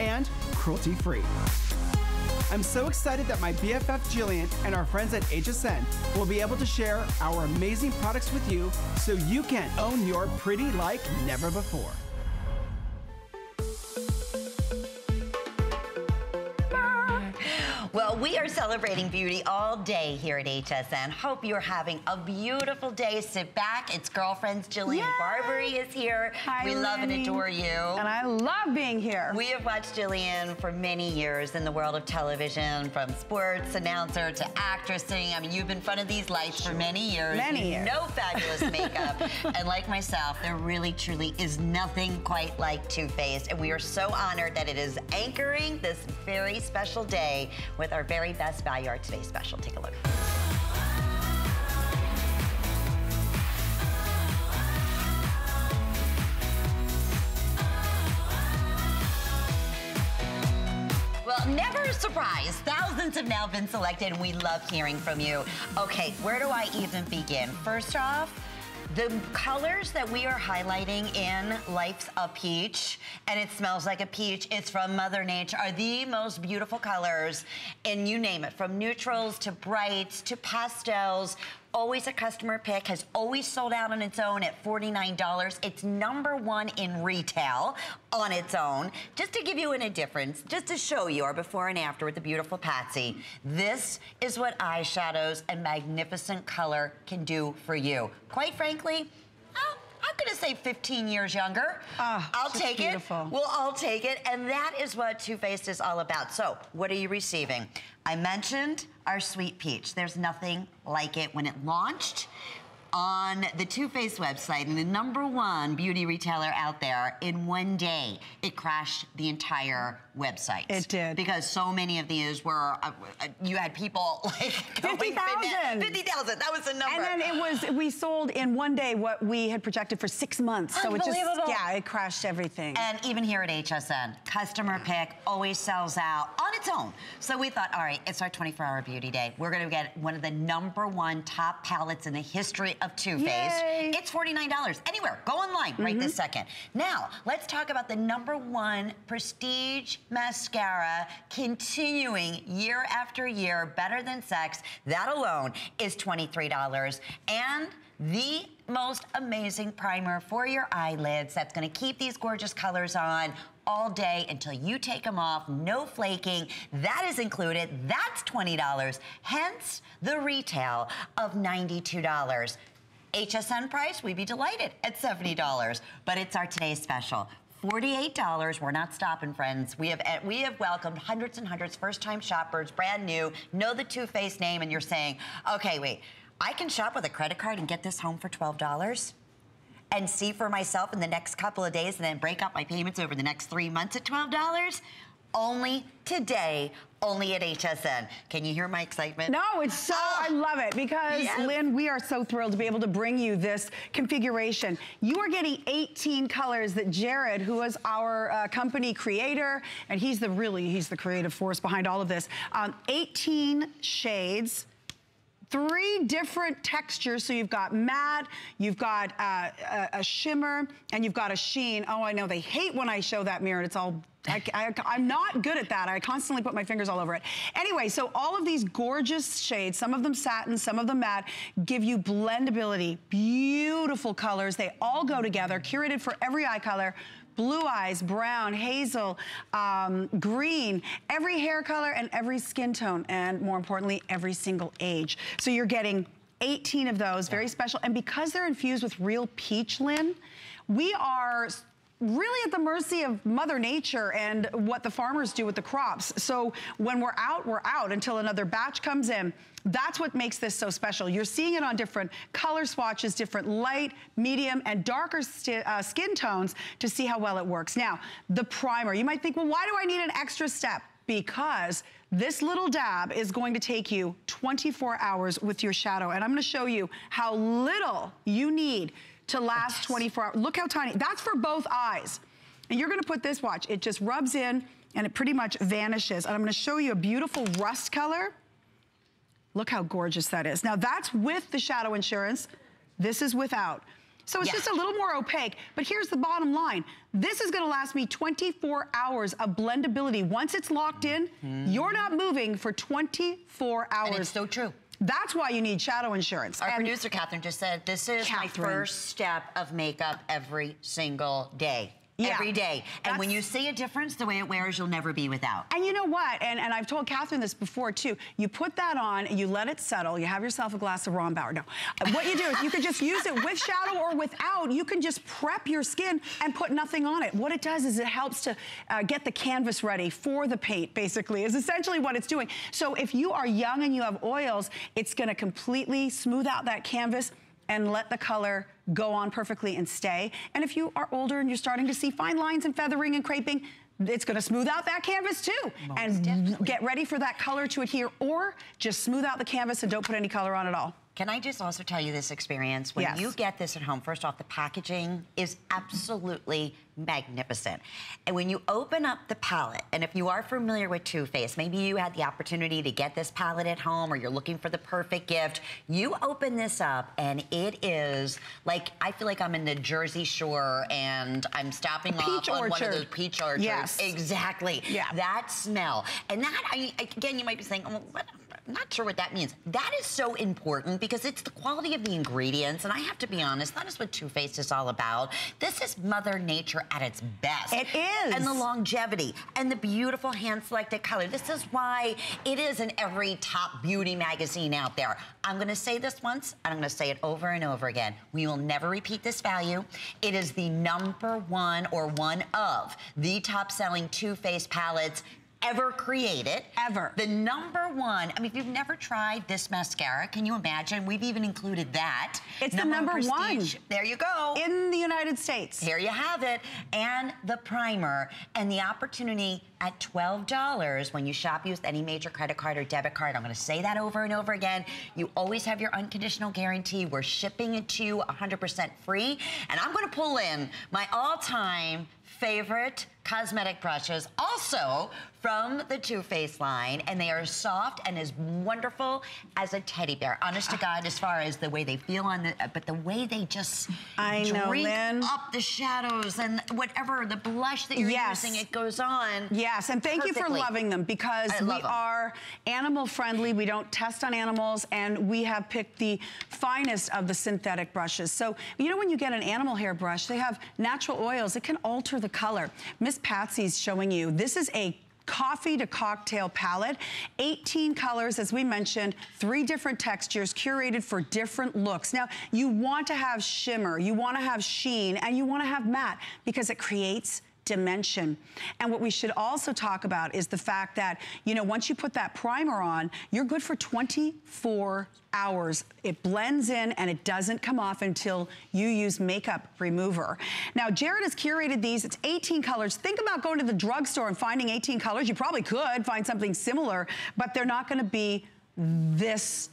and cruelty-free. I'm so excited that my BFF Jillian and our friends at HSN will be able to share our amazing products with you so you can own your pretty like never before. We are celebrating beauty all day here at HSN. Hope you're having a beautiful day. Sit back. It's girlfriends. Jillian Yay! Barberie is here. Hi, we love and adore you. And I love being here. We have watched Jillian for many years in the world of television, from sports announcer to actressing. I mean, you've been in front of these lights for many years. Many years. No fabulous makeup. and like myself, there really, truly is nothing quite like Too Faced. And we are so honored that it is anchoring this very special day with our very best value, our today's special. Take a look. Well, never a surprise. Thousands have now been selected, and we love hearing from you. Okay, where do I even begin? First off, the colors that we are highlighting in Life's a Peach, and it smells like a peach, it's from Mother Nature, are the most beautiful colors, and you name it, from neutrals to brights to pastels, always a customer pick, has always sold out on its own at $49. It's number one in retail on its own. Just to give you an, a difference, just to show you our before and after with the beautiful Patsy, this is what eyeshadows and magnificent color can do for you. Quite frankly, I'm gonna say 15 years younger. Oh, I'll take beautiful. it. We'll all take it. And that is what Too Faced is all about. So, what are you receiving? I mentioned our Sweet Peach. There's nothing like it when it launched on the Too Faced website and the number one beauty retailer out there, in one day, it crashed the entire website. It did. Because so many of these were, uh, uh, you had people like 50,000. 50,000, that was the number. And then it was, we sold in one day what we had projected for six months. So it just, yeah, it crashed everything. And even here at HSN, customer pick always sells out on its own. So we thought, all right, it's our 24 hour beauty day. We're gonna get one of the number one top palettes in the history of Too Faced. It's $49 anywhere. Go online right mm -hmm. this mm-hmm. second. Now, let's talk about the number one prestige mascara continuing year after year, better than sex. That alone is $23. And the most amazing primer for your eyelids that's gonna keep these gorgeous colors on all day until you take them off, no flaking. That is included, that's $20. Hence the retail of $92. HSN price, we'd be delighted at $70. But it's our today's special. $48. We're not stopping, friends. We have we have welcomed hundreds and hundreds first-time shoppers, brand new, know the Too Faced name, and you're saying, okay, wait, I can shop with a credit card and get this home for $12? And see for myself in the next couple of days and then break up my payments over the next three months at $12? Only today only at HSN. Can you hear my excitement? No, it's so, oh, I love it because yes. Lynn, we are so thrilled to be able to bring you this configuration. You are getting 18 colors that Jerrod, who is our uh, company creator, and he's the really, he's the creative force behind all of this, um, 18 shades, three different textures. So you've got matte, you've got uh, a, a, shimmer, and you've got a sheen. Oh, I know they hate when I show that mirror it's all I, am not good at that. I constantly put my fingers all over it. Anyway, so all of these gorgeous shades, some of them satin, some of them matte, give you blendability, beautiful colors. They all go together, curated for every eye color blue eyes, brown, hazel, um, green, every hair color and every skin tone, and more importantly, every single age. So you're getting 18 of those, very special. And because they're infused with real peach, Lynn, we are really at the mercy of Mother Nature and what the farmers do with the crops. So when we're out, we're out until another batch comes in. That's what makes this so special. You're seeing it on different color swatches, different light, medium, and darker uh, skin tones to see how well it works. Now, the primer, you might think, well, why do I need an extra step? Because this little dab is going to take you 24 hours with your shadow. And I'm gonna show you how little you need to last 24 hours. Look how tiny. That's for both eyes. And you're gonna put this, watch, it just rubs in and it pretty much vanishes. And I'm gonna show you a beautiful rust color. Look how gorgeous that is. Now that's with the shadow insurance. This is without. So it's yeah. just a little more opaque. But here's the bottom line. This is gonna last me 24 hours of blendability. Once it's locked in, mm. you're not moving for 24 hours. And it's so true. That's why you need shadow insurance. Our and producer, Catherine, just said, this is Catherine. my first step of makeup every single day yeah. every day. And when you see a difference, the way it wears, you'll never be without. And you know what? And, and I've told Catherine this before too. You put that on and you let it settle. You have yourself a glass of Rombauer. No. What you do is you can just use it with shadow or without. You can just prep your skin and put nothing on it. What it does is it helps to uh, get the canvas ready for the paint, basically, is essentially what it's doing. So if you are young and you have oils, it's gonna completely smooth out that canvas and let the color go on perfectly and stay. And if you are older and you're starting to see fine lines and feathering and creping, it's gonna smooth out that canvas too. Most and definitely. get ready for that color to adhere or just smooth out the canvas and don't put any color on at all. Can I just also tell you this experience? When yes. you get this at home, first off, the packaging is absolutely magnificent. And when you open up the palette, and if you are familiar with Too Faced, maybe you had the opportunity to get this palette at home or you're looking for the perfect gift, you open this up and it is like, I feel like I'm in the Jersey Shore and I'm stopping off orchard. on one of those peach orchards. Yes. Exactly. Yeah. That smell. And that, I, again, you might be saying, oh, what, not sure what that means. That is so important because it's the quality of the ingredients. And I have to be honest, that is what Too Faced is all about. This is Mother Nature at its best. It is. And the longevity and the beautiful hand-selected color. This is why it is in every top beauty magazine out there. I'm going to say this once, and I'm going to say it over and over again. We will never repeat this value. It is the number one or one of the top-selling Too Faced palettes ever created. Ever. The number one, I mean, if you've never tried this mascara, can you imagine? We've even included that. It's number the number one. There you go. In the United States. Here you have it. And the primer and the opportunity at $12 when you shop with any major credit card or debit card. I'm going to say that over and over again. You always have your unconditional guarantee. We're shipping it to you 100% free. And I'm going to pull in my all-time favorite cosmetic brushes, also from the Too Faced line, and they are soft and as wonderful as a teddy bear. Honest to God, as far as the way they feel on the, but the way they just I drink know, up the shadows and whatever, the blush that you're yes. using, it goes on. Yes, and thank perfectly. you for loving them because we them. are animal friendly. We don't test on animals, and we have picked the finest of the synthetic brushes. So, you know when you get an animal hair brush, they have natural oils. It can alter the color. Miss Patsy's showing you, this is a coffee to cocktail palette. 18 colors, as we mentioned, three different textures curated for different looks. Now, you want to have shimmer, you want to have sheen, and you want to have matte because it creates dimension. And what we should also talk about is the fact that, you know, once you put that primer on, you're good for 24 hours. It blends in and it doesn't come off until you use makeup remover. Now, Jerrod has curated these. It's 18 colors. Think about going to the drugstore and finding 18 colors. You probably could find something similar, but they're not gonna be this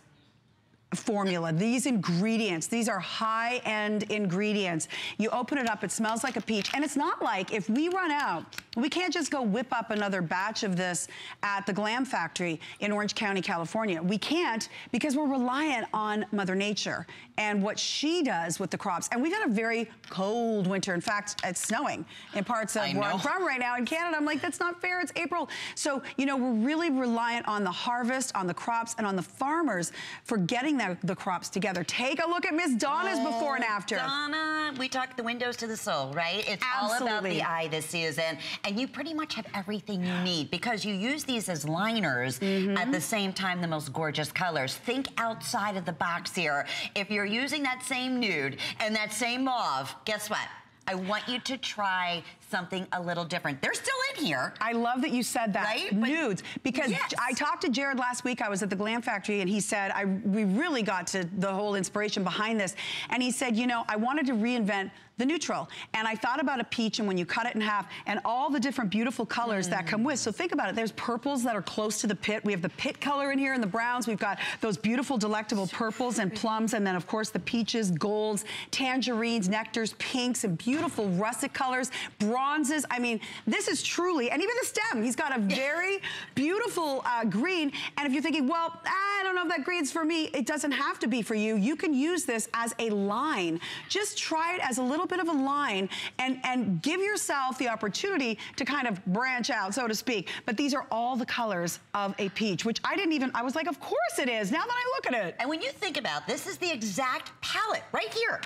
formula. These ingredients, these are high-end ingredients. You open it up, it smells like a peach. And it's not like if we run out, we can't just go whip up another batch of this at the Glam Factory in Orange County, California. We can't because we're reliant on Mother Nature and what she does with the crops. And we've had a very cold winter. In fact, it's snowing in parts of where I'm from right now in Canada. I'm like, that's not fair, it's April. So, you know, we're really reliant on the harvest, on the crops, and on the farmers for getting the, the crops together. Take a look at Miss Donna's oh, before and after. Donna, we talked the windows to the soul, right? It's Absolutely. all about the eye this season. And you pretty much have everything you need because you use these as liners mm -hmm. at the same time, the most gorgeous colors. Think outside of the box here. If you're using that same nude and that same mauve, guess what? I want you to try something a little different. They're still in here. I love that you said that. Right? Nudes. Because yes. I talked to Jerrod last week. I was at the Glam Factory and he said, I we really got to the whole inspiration behind this. And he said, you know, I wanted to reinvent the neutral. And I thought about a peach and when you cut it in half and all the different beautiful colors mm. that come with. So think about it. There's purples that are close to the pit. We have the pit color in here and the browns. We've got those beautiful delectable purples and plums. And then of course the peaches, golds, tangerines, nectars, pinks, and beautiful russet colors. Bright bronzes. I mean, this is truly, and even the stem, he's got a very beautiful uh, green. And if you're thinking, well, I don't know if that green's for me, it doesn't have to be for you. You can use this as a line. Just try it as a little bit of a line and, and give yourself the opportunity to kind of branch out, so to speak. But these are all the colors of a peach, which I didn't even, I was like, of course it is, now that I look at it. And when you think about this is the exact palette right here.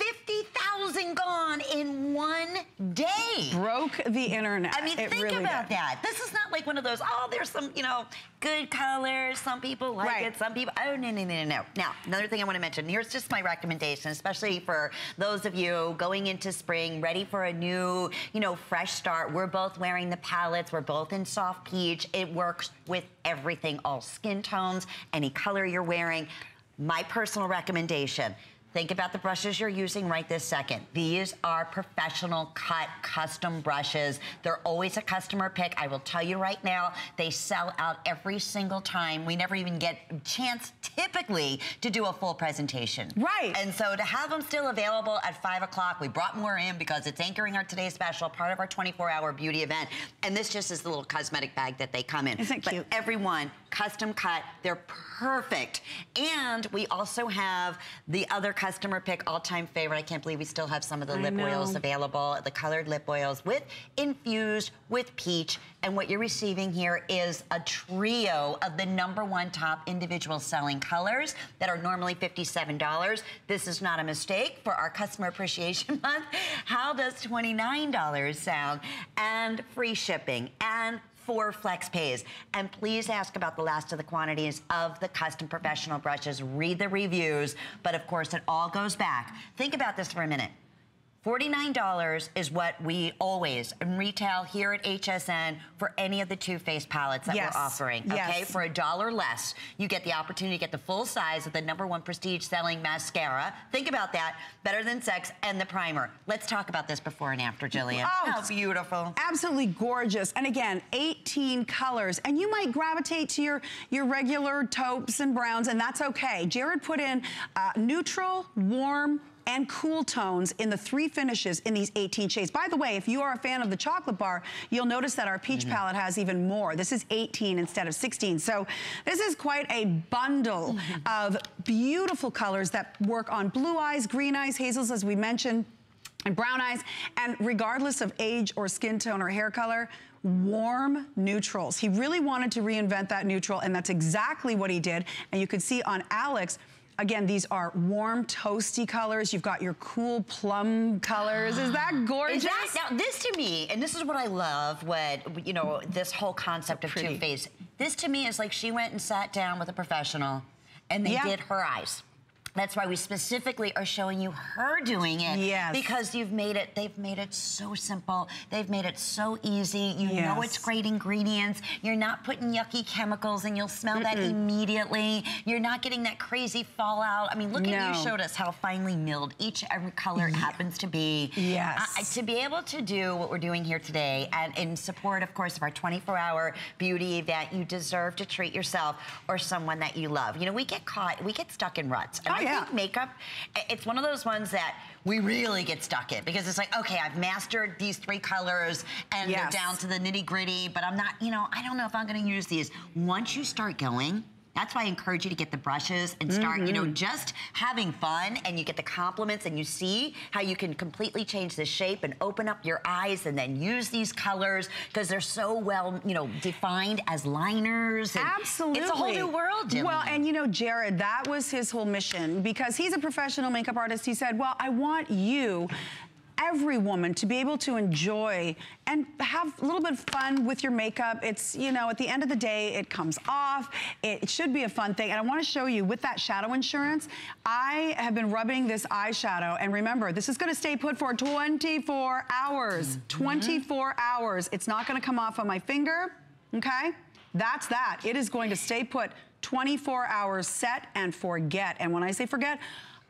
50,000 gone in one day. Broke the internet. I mean, it think really about did. that. This is not like one of those, oh, there's some, you know, good colors. Some people like Right. it, some people, oh, no, no, no, no, no. Now, another thing I want to mention, here's just my recommendation, especially for those of you going into spring, ready for a new, you know, fresh start. We're both wearing the palettes. We're both in soft peach. It works with everything, all skin tones, any color you're wearing. My personal recommendation, Think about the brushes you're using right this second. These are professional cut custom brushes. They're always a customer pick. I will tell you right now, they sell out every single time. We never even get a chance typically to do a full presentation. Right. And so to have them still available at five o'clock, we brought more in because it's anchoring our today's special, part of our 24 hour beauty event. And this just is the little cosmetic bag that they come in. Isn't But cute? everyone custom cut. They're perfect. And we also have the other customer pick all-time favorite. I can't believe we still have some of the I lip oils available, the colored lip oils with infused with peach. And what you're receiving here is a trio of the number one top individual selling colors that are normally $57. This is not a mistake for our customer appreciation month. How does $29 sound? And free shipping and four flex pays. And please ask about the last of the quantities of the custom professional brushes. Read the reviews. But of course, it all goes back. Think about this for a minute. $49 is what we always retail here at HSN for any of the Too Faced palettes that Yes. we're offering. Okay, Yes. for a dollar less, you get the opportunity to get the full size of the number one prestige selling mascara. Think about that. Better than sex and the primer. Let's talk about this before and after, Jillian. Oh, How beautiful. absolutely gorgeous. And again, 18 colors. And you might gravitate to your, your regular taupes and browns, and that's okay. Jerrod put in uh, neutral, warm, and cool tones in the three finishes in these 18 shades. By the way, if you are a fan of the chocolate bar, you'll notice that our peach mm-hmm. palette has even more. This is 18 instead of 16. So this is quite a bundle mm-hmm. of beautiful colors that work on blue eyes, green eyes, hazels, as we mentioned, and brown eyes. And regardless of age or skin tone or hair color, warm neutrals. He really wanted to reinvent that neutral, and that's exactly what he did. And you can see on Alex, Again, these are warm, toasty colors. You've got your cool plum colors. Is that gorgeous? Is that, now, this to me, and this is what I love, what, you know, this whole concept of pretty. Too Faced. This to me is like she went and sat down with a professional and they Yeah. did her eyes. That's why we specifically are showing you her doing it. Yes. Because you've made it, they've made it so simple. They've made it so easy. You know it's great ingredients. You're not putting yucky chemicals and you'll smell that immediately. You're not getting that crazy fallout. I mean, look at you showed us how finely milled each every color happens to be. Yes. I- to be able to do what we're doing here today and in support, of course, of our 24-hour beauty event, you deserve to treat yourself or someone that you love. You know, we get caught, we get stuck in ruts. Oh, I yeah. think makeup, it's one of those ones that we really get stuck in because it's like, okay, I've mastered these three colors and Yes. they're down to the nitty gritty, but I'm not, you know, I don't know if I'm gonna use these. Once you start going, that's why I encourage you to get the brushes and start, you know, Mm-hmm. just having fun and you get the compliments and you see how you can completely change the shape and open up your eyes and then use these colors because they're so well, you know, defined as liners. and Absolutely. It's a whole new world, Jimmy. Well, and you know, Jerrod, that was his whole mission because he's a professional makeup artist. He said, well, I want you, every woman, to be able to enjoy and have a little bit of fun with your makeup. It's, you know, at the end of the day, it comes off. It, it should be a fun thing. And I want to show you with that shadow insurance, I have been rubbing this eyeshadow. And remember, this is going to stay put for 24 hours. Mm-hmm. 24 hours. It's not going to come off on my finger. Okay? That's that. It is going to stay put 24 hours set and forget. And when I say forget,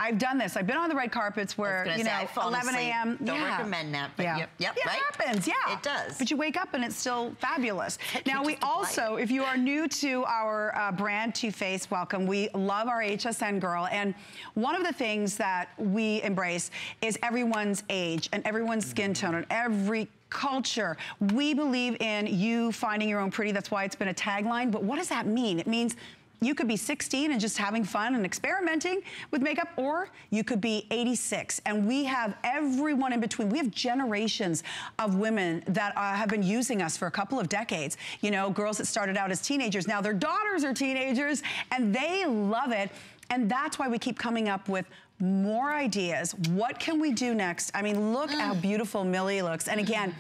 I've done this. I've been on the red carpets where, you know, I've fallen 11 asleep. a.m. Don't yeah. recommend that, but yeah. yep, yep, yeah, right? it happens, yeah. It does. But you wake up and it's still fabulous. now, we also, if you are new to our uh, brand Too Faced, welcome. We love our HSN girl. And one of the things that we embrace is everyone's age and everyone's skin tone and every culture. We believe in you finding your own pretty. That's why it's been a tagline. But what does that mean? It means you could be 16 and just having fun and experimenting with makeup, or you could be 86. And we have everyone in between. We have generations of women that uh, have been using us for a couple of decades. You know, girls that started out as teenagers, now their daughters are teenagers, and they love it. And that's why we keep coming up with more ideas. What can we do next? I mean, look how mm. beautiful Millie looks. And again,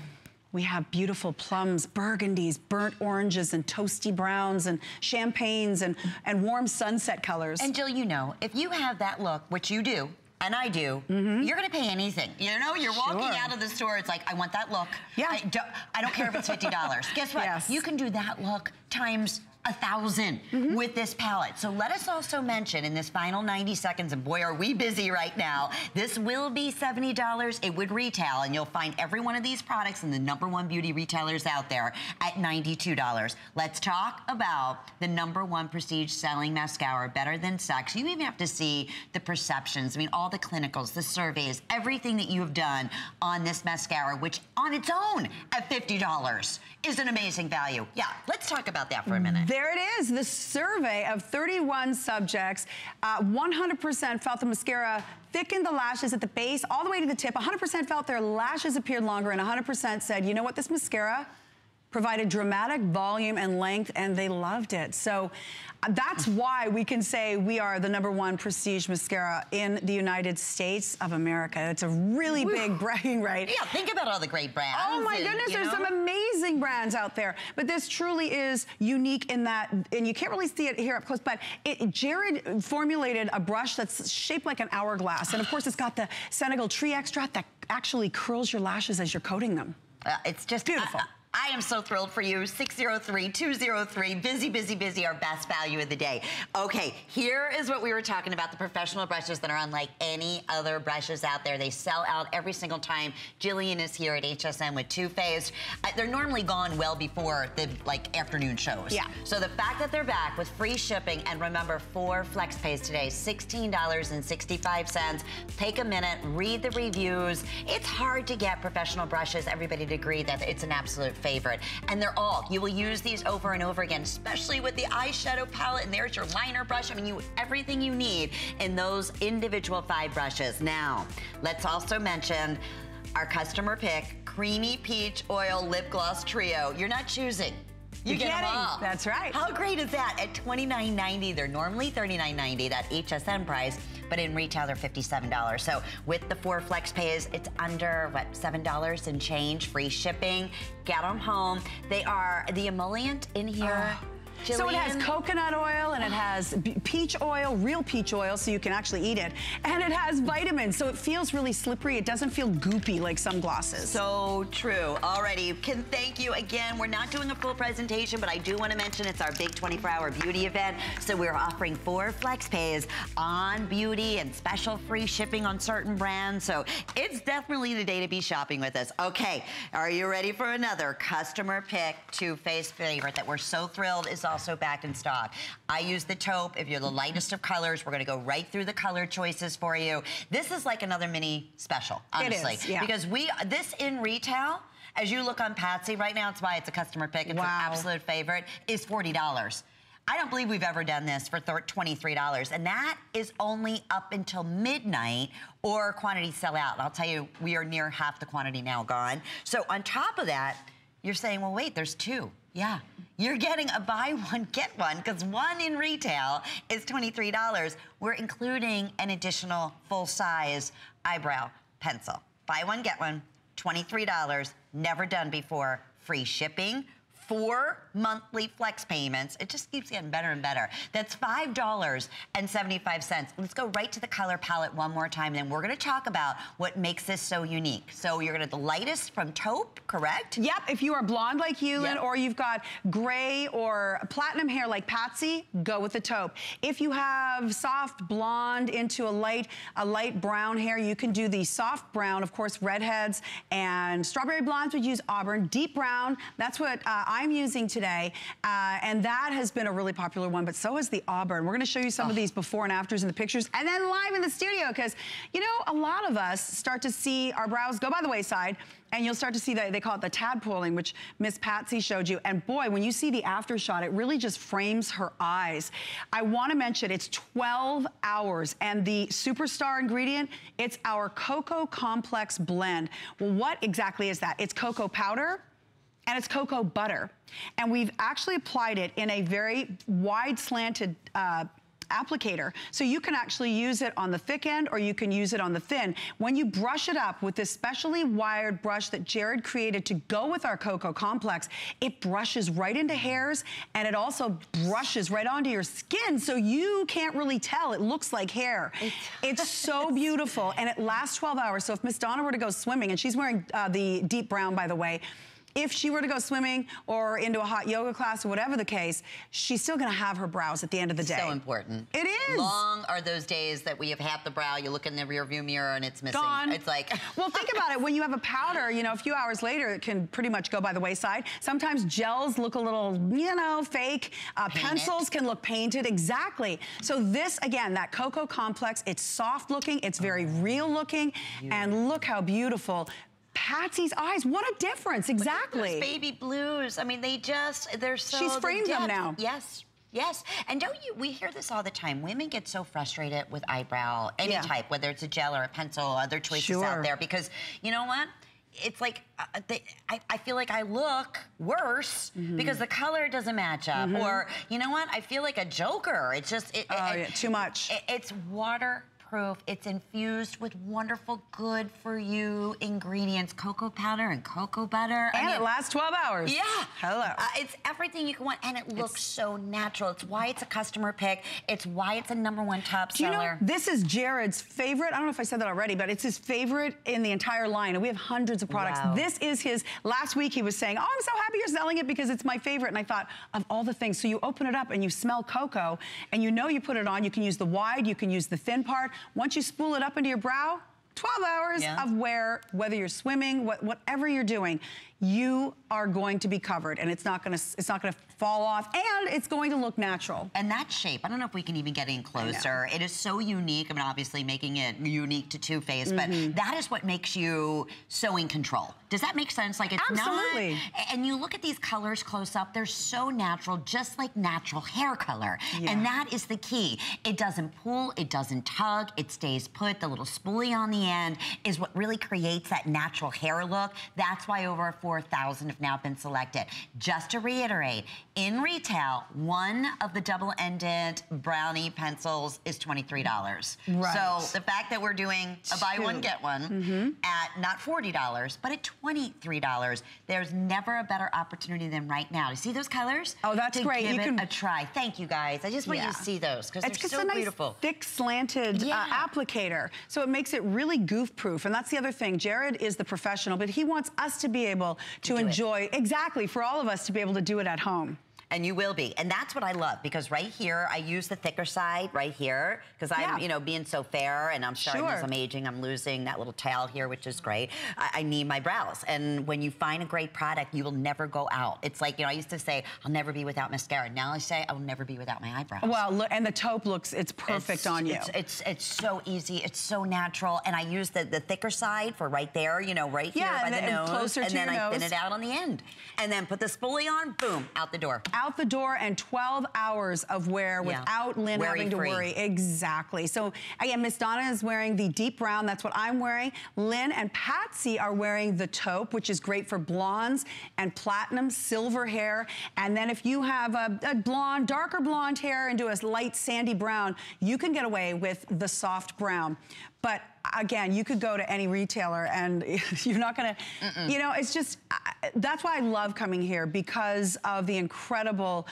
we have beautiful plums, burgundies, burnt oranges, and toasty browns, and champagnes, and, and warm sunset colors. And Jill, you know, if you have that look, which you do, and I do, mm -hmm. you're gonna pay anything. You know, you're sure. walking out of the store, it's like, I want that look. Yeah. I don't, I don't care if it's $50. Guess what? Yes. You can do that look times a 1000 mm -hmm. with this palette. So let us also mention in this final 90 seconds, and boy, are we busy right now, this will be $70. It would retail, and you'll find every one of these products in the number one beauty retailers out there at $92. Let's talk about the number one prestige selling mascara, Better Than Sex. You even have to see the perceptions. I mean, all the clinicals, the surveys, everything that you have done on this mascara, which on its own at $50 is an amazing value. Yeah, let's talk about that for a minute. There it is, the survey of 31 subjects. 100% uh, felt the mascara thickened the lashes at the base all the way to the tip. 100% felt their lashes appeared longer and 100% said, you know what, this mascara provided dramatic volume and length and they loved it. So that's why we can say we are the number one prestige mascara in the United States of America. It's a really Whew. big bragging right. Yeah, think about all the great brands. Oh my and, goodness, there's know? some amazing brands out there. But this truly is unique in that, and you can't really see it here up close, but it, Jerrod formulated a brush that's shaped like an hourglass. And of course, it's got the Senegal tree extract that actually curls your lashes as you're coating them. Uh, it's just beautiful. I am so thrilled for you. 603-203, busy, busy, busy, our best value of the day. Okay, here is what we were talking about, the professional brushes that are unlike any other brushes out there. They sell out every single time. Jillian is here at HSN with Too Faced. Uh, they're normally gone well before the like afternoon shows. Yeah. So the fact that they're back with free shipping and remember four flex pays today, $16.65. Take a minute, read the reviews. It's hard to get professional brushes, everybody to agree that it's an absolute favorite. And they're all, you will use these over and over again, especially with the eyeshadow palette. And there's your liner brush. I mean, you everything you need in those individual five brushes. Now, let's also mention our customer pick, Creamy Peach Oil Lip Gloss Trio. You're not choosing. You get them all. That's right. How great is that? At $29.90, they're normally $39.90, that HSN price, but in retail they're $57. So with the four flex pays, it's under, what, $7 and change, free shipping. Get them home. They are the emollient in here. Oh Jillian. So it has coconut oil and it oh. has peach oil, real peach oil, so you can actually eat it. And it has vitamins, so it feels really slippery. It doesn't feel goopy like some glosses. So true. Alrighty, can thank you again. We're not doing a full presentation, but I do want to mention it's our big 24-hour beauty event. So we're offering four flex pays on beauty and special free shipping on certain brands. So it's definitely the day to be shopping with us. Okay, are you ready for another customer pick Too Faced favorite that we're so thrilled is also back in stock. I use the taupe. If you're the lightest of colors, we're gonna go right through the color choices for you. This is like another mini special, honestly. Is, yeah. Because we, this in retail, as you look on Patsy right now, it's why it's a customer pick. It's wow. an absolute favorite, is $40. I don't believe we've ever done this for $23. And that is only up until midnight or quantity sell out. And I'll tell you, we are near half the quantity now gone. So on top of that, you're saying, well, wait, there's two. Yeah, you're getting a buy one, get one, because one in retail is $23. We're including an additional full-size eyebrow pencil. Buy one, get one, $23, never done before. Free shipping, four monthly flex payments. It just keeps getting better and better. That's $5.75. Let's go right to the color palette one more time, and then we're gonna talk about what makes this so unique. So you're gonna the lightest from taupe, correct? Yep, if you are blonde like you, yep. or you've got gray or platinum hair like Patsy, go with the taupe. If you have soft blonde into a light, a light brown hair, you can do the soft brown, of course, redheads and strawberry blondes would use auburn. Deep brown, that's what uh, I I'm using today, uh, and that has been a really popular one, but so has the Auburn. We're gonna show you some oh. of these before and afters in the pictures, and then live in the studio, because, you know, a lot of us start to see our brows go by the wayside, and you'll start to see that they call it the tadpoling, which Miss Patsy showed you. And boy, when you see the after shot, it really just frames her eyes. I wanna mention it's 12 hours and the superstar ingredient, it's our Cocoa Complex blend. Well, what exactly is that? It's cocoa powder, and it's cocoa butter. And we've actually applied it in a very wide slanted uh, applicator. So you can actually use it on the thick end or you can use it on the thin. When you brush it up with this specially wired brush that Jerrod created to go with our Cocoa Complex, it brushes right into hairs and it also brushes right onto your skin so you can't really tell. It looks like hair. It's so beautiful and it lasts 12 hours. So if Miss Donna were to go swimming, and she's wearing uh, the deep brown, by the way, if she were to go swimming or into a hot yoga class or whatever the case, she's still gonna have her brows at the end of the day. So important. It is. Long are those days that we have half the brow, you look in the rear view mirror and it's missing. Gone. It's like. well, think about it. When you have a powder, you know, a few hours later, it can pretty much go by the wayside. Sometimes gels look a little, you know, fake. Uh, pencils can look painted. Exactly. So this, again, that Cocoa Complex, it's soft looking, it's very real looking, and look how beautiful Patsy's eyes, what a difference, exactly. baby blues, I mean, they just, they're so She's framed them now. Yes, Yes, and don't you, we hear this all the time. Women get so frustrated with eyebrow, any yeah. type, whether it's a gel or a pencil, other choices sure. out there, because you know what? It's like, uh, they, I, I, feel like I look worse mm -hmm. because the color doesn't match up. Mm -hmm. Or, you know what? I feel like a joker. It's just, it, oh, it, yeah, too much. It, it's water proof. It's infused with wonderful, good for you ingredients, cocoa powder and cocoa butter. And I mean, it lasts 12 hours. Yeah. Hello. Uh, it's everything you can want, and it looks it's, so natural. It's why it's a customer pick. It's why it's a number one top seller. You know, this is Jerrod's favorite. I don't know if I said that already, but it's his favorite in the entire line, and we have hundreds of products. Wow. This is his, last week he was saying, oh, I'm so happy you're selling it because it's my favorite. And I thought, of all the things, so you open it up and you smell cocoa, and you know you put it on, you can use the wide, you can use the thin part. Once you spool it up into your brow, 12 hours yeah. of wear, whether you're swimming, whatever you're doing, you are going to be covered and it's not gonna it's not gonna fall off and it's going to look natural. And that shape, I don't know if we can even get in closer. It is so unique. I mean, obviously making it unique to Too Faced, mm -hmm. but mm-hmm. that is what makes you so in control. Does that make sense? Like it's Absolutely. not. And you look at these colors close up, they're so natural, just like natural hair color. Yeah. And that is the key. It doesn't pull, it doesn't tug, it stays put. The little spoolie on the end is what really creates that natural hair look. That's why over 4,000 have now been selected. Just to reiterate, in retail, one of the double-ended brownie pencils is $23. Right. So the fact that we're doing a buy one, get one mm -hmm. at not $40, but at $23, there's never a better opportunity than right now. To see those colors? Oh, that's to great. Give you it can... a try. Thank you, guys. I just want yeah. you to see those because they're so a nice beautiful. thick, slanted uh, yeah. uh, applicator. So it makes it really goof-proof. And that's the other thing. Jerrod is the professional, but he wants us to be able to, to enjoy, it. exactly, for all of us to be able to do it at home. And you will be. And that's what I love because right here, I use the thicker side right here because I'm, yeah. you know, being so fair and I'm starting sure. as I'm aging, I'm losing that little tail here, which is great. I, I, need my brows. And when you find a great product, you will never go out. It's like, you know, I used to say, I'll never be without mascara. Now I say, I will never be without my eyebrows. Well, look, and the taupe looks, it's perfect it's, on you. It's, it's, it's, so easy. It's so natural. And I use the, the thicker side for right there, you know, right yeah, here by the, the nose. And then I nose. thin it out on the end. And then put the spoolie on, boom, out the door. Out the door and 12 hours of wear yeah. without Lynn Worry having to free. worry. Exactly. So again, Miss Donna is wearing the deep brown. That's what I'm wearing. Lynn and Patsy are wearing the taupe, which is great for blondes and platinum silver hair. And then if you have a, a blonde, darker blonde hair into a light sandy brown, you can get away with the soft brown. But again, you could go to any retailer and you're not gonna, mm -mm. you know, it's just, that's why I love coming here because of the incredible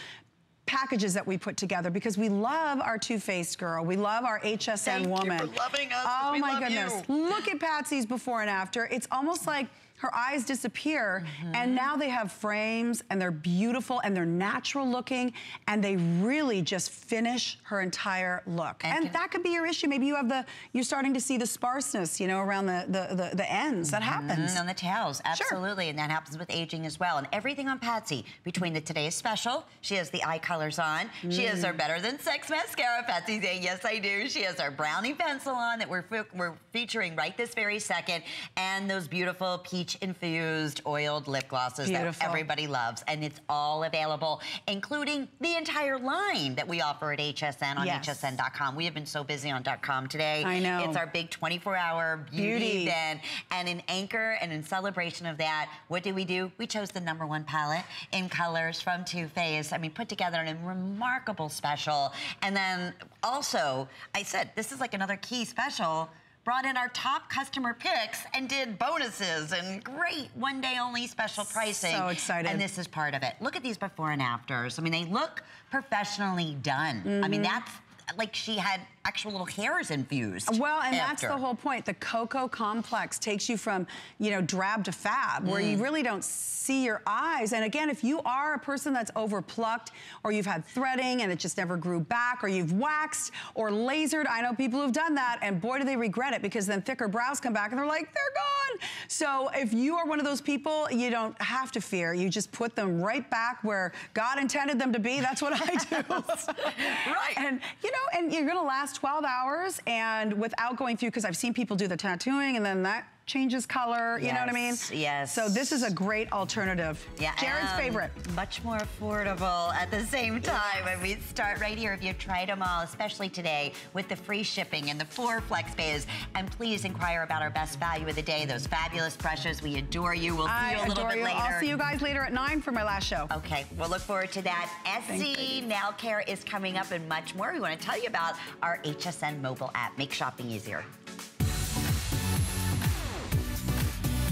packages that we put together because we love our Too Faced girl. We love our HSN Thank woman. Loving us. Oh my goodness. You. Look at Patsy's before and after. It's almost like her eyes disappear, mm -hmm. and now they have frames, and they're beautiful, and they're natural looking, and they really just finish her entire look. And, and that could be your issue. Maybe you have the, you're starting to see the sparseness, you know, around the, the, the, the ends. That mm -hmm. happens. On the tails, absolutely. Sure. And that happens with aging as well. And everything on Patsy, between the Today's Special, she has the eye colors on. Mm. She has our mm. Better Than Sex mascara. Patsy's saying, yes, I do. She has our brownie pencil on that we're, we're featuring right this very second. And those beautiful peach-infused oiled lip glosses beautiful. that everybody loves. And it's all available, including the entire line that we offer at HSN on yes. hsn.com. We have been so busy on .com today. I know. It's our big 24-hour beauty, beauty event. And in anchor and in celebration of that, what did we do? We chose the number one palette in colors from Too Faced. I mean, put together a remarkable special. And then also, I said, this is like another key special brought in our top customer picks and did bonuses and great one day only special pricing. So excited. And this is part of it. Look at these before and afters. I mean, they look professionally done. Mm -hmm. I mean, mm-hmm. that's like she had actual little hairs infused. Well, and after. that's the whole point. The Cocoa Complex takes you from, you know, drab to fab, mm. where you mm. really don't see your eyes. And again, if you are a person that's overplucked, or you've had threading and it just never grew back, or you've waxed or lasered, I know people who've done that, and boy, do they regret it, because then thicker brows come back and they're like, they're gone. So if you are one of those people, you don't have to fear. You just put them right back where God intended them to be. That's what I do. right. And, you know, and you're gonna last 12 hours and without going through, because I've seen people do the tattooing and then that changes color, you know what I mean? Yes. So this is a great alternative. Yeah. Jerrod's um, favorite. Much more affordable at the same time. Yes. I mean, start right here if you've tried them all, especially today with the free shipping and the four flex pays. And please inquire about our best value of the day, those fabulous brushes. We adore you. We'll see I you a little bit you. later. I'll see you guys later at 9 for my last show. Okay, we'll look forward to that. Essie Nail Care is coming up and much more. We want to tell you about our HSN mobile app. Make shopping easier.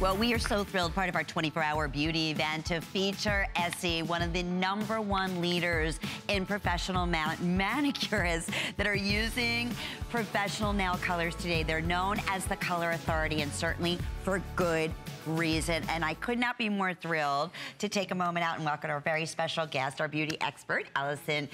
Well, we are so thrilled, part of our 24-hour beauty event, to feature Essie, one of the number one leaders in professional man manicurists that are using professional nail colors today. They're known as the Color Authority, and certainly for good reason. And I could not be more thrilled to take a moment out and welcome our very special guest, our beauty expert, Allison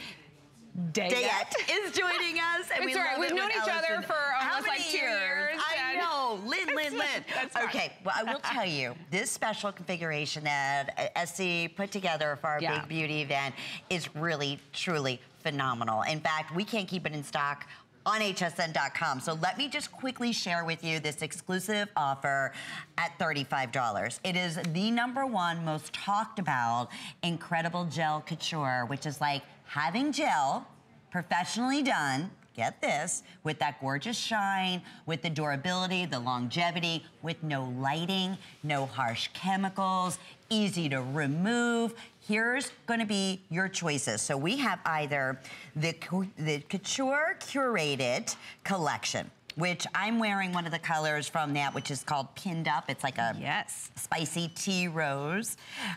Dayette. Dayette is joining us. And it's we right. We've known each Allison. other for almost like two years. years I know. Lynn, Lynn, Lynn. okay, well, I will tell you, this special configuration that Essie put together for our yeah. big beauty event is really, truly phenomenal. In fact, we can't keep it in stock on hsn.com. So let me just quickly share with you this exclusive offer at $35. It is the number one most talked about incredible gel couture, which is like having gel professionally done get this, with that gorgeous shine, with the durability, the longevity, with no lighting, no harsh chemicals, easy to remove. Here's gonna be your choices. So we have either the, the Couture Curated Collection which I'm wearing one of the colors from that, which is called Pinned Up. It's like a yes. spicy tea rose.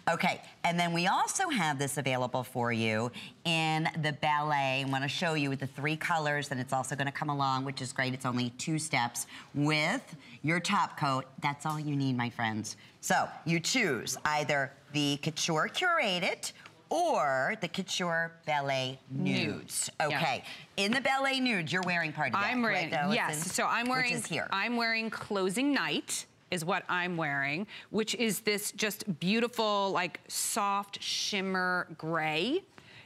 Okay, and then we also have this available for you in the ballet. I want to show you the three colors, and it's also going to come along, which is great. It's only two steps with your top coat. That's all you need, my friends. So you choose either the Couture Curated or the Couture Ballet Nudes. Okay. Yeah. In the Ballet Nudes, you're wearing part of that, I'm wearing, right, yes. So I'm wearing, which is here. I'm wearing Closing Night is what I'm wearing, which is this just beautiful, like soft shimmer gray.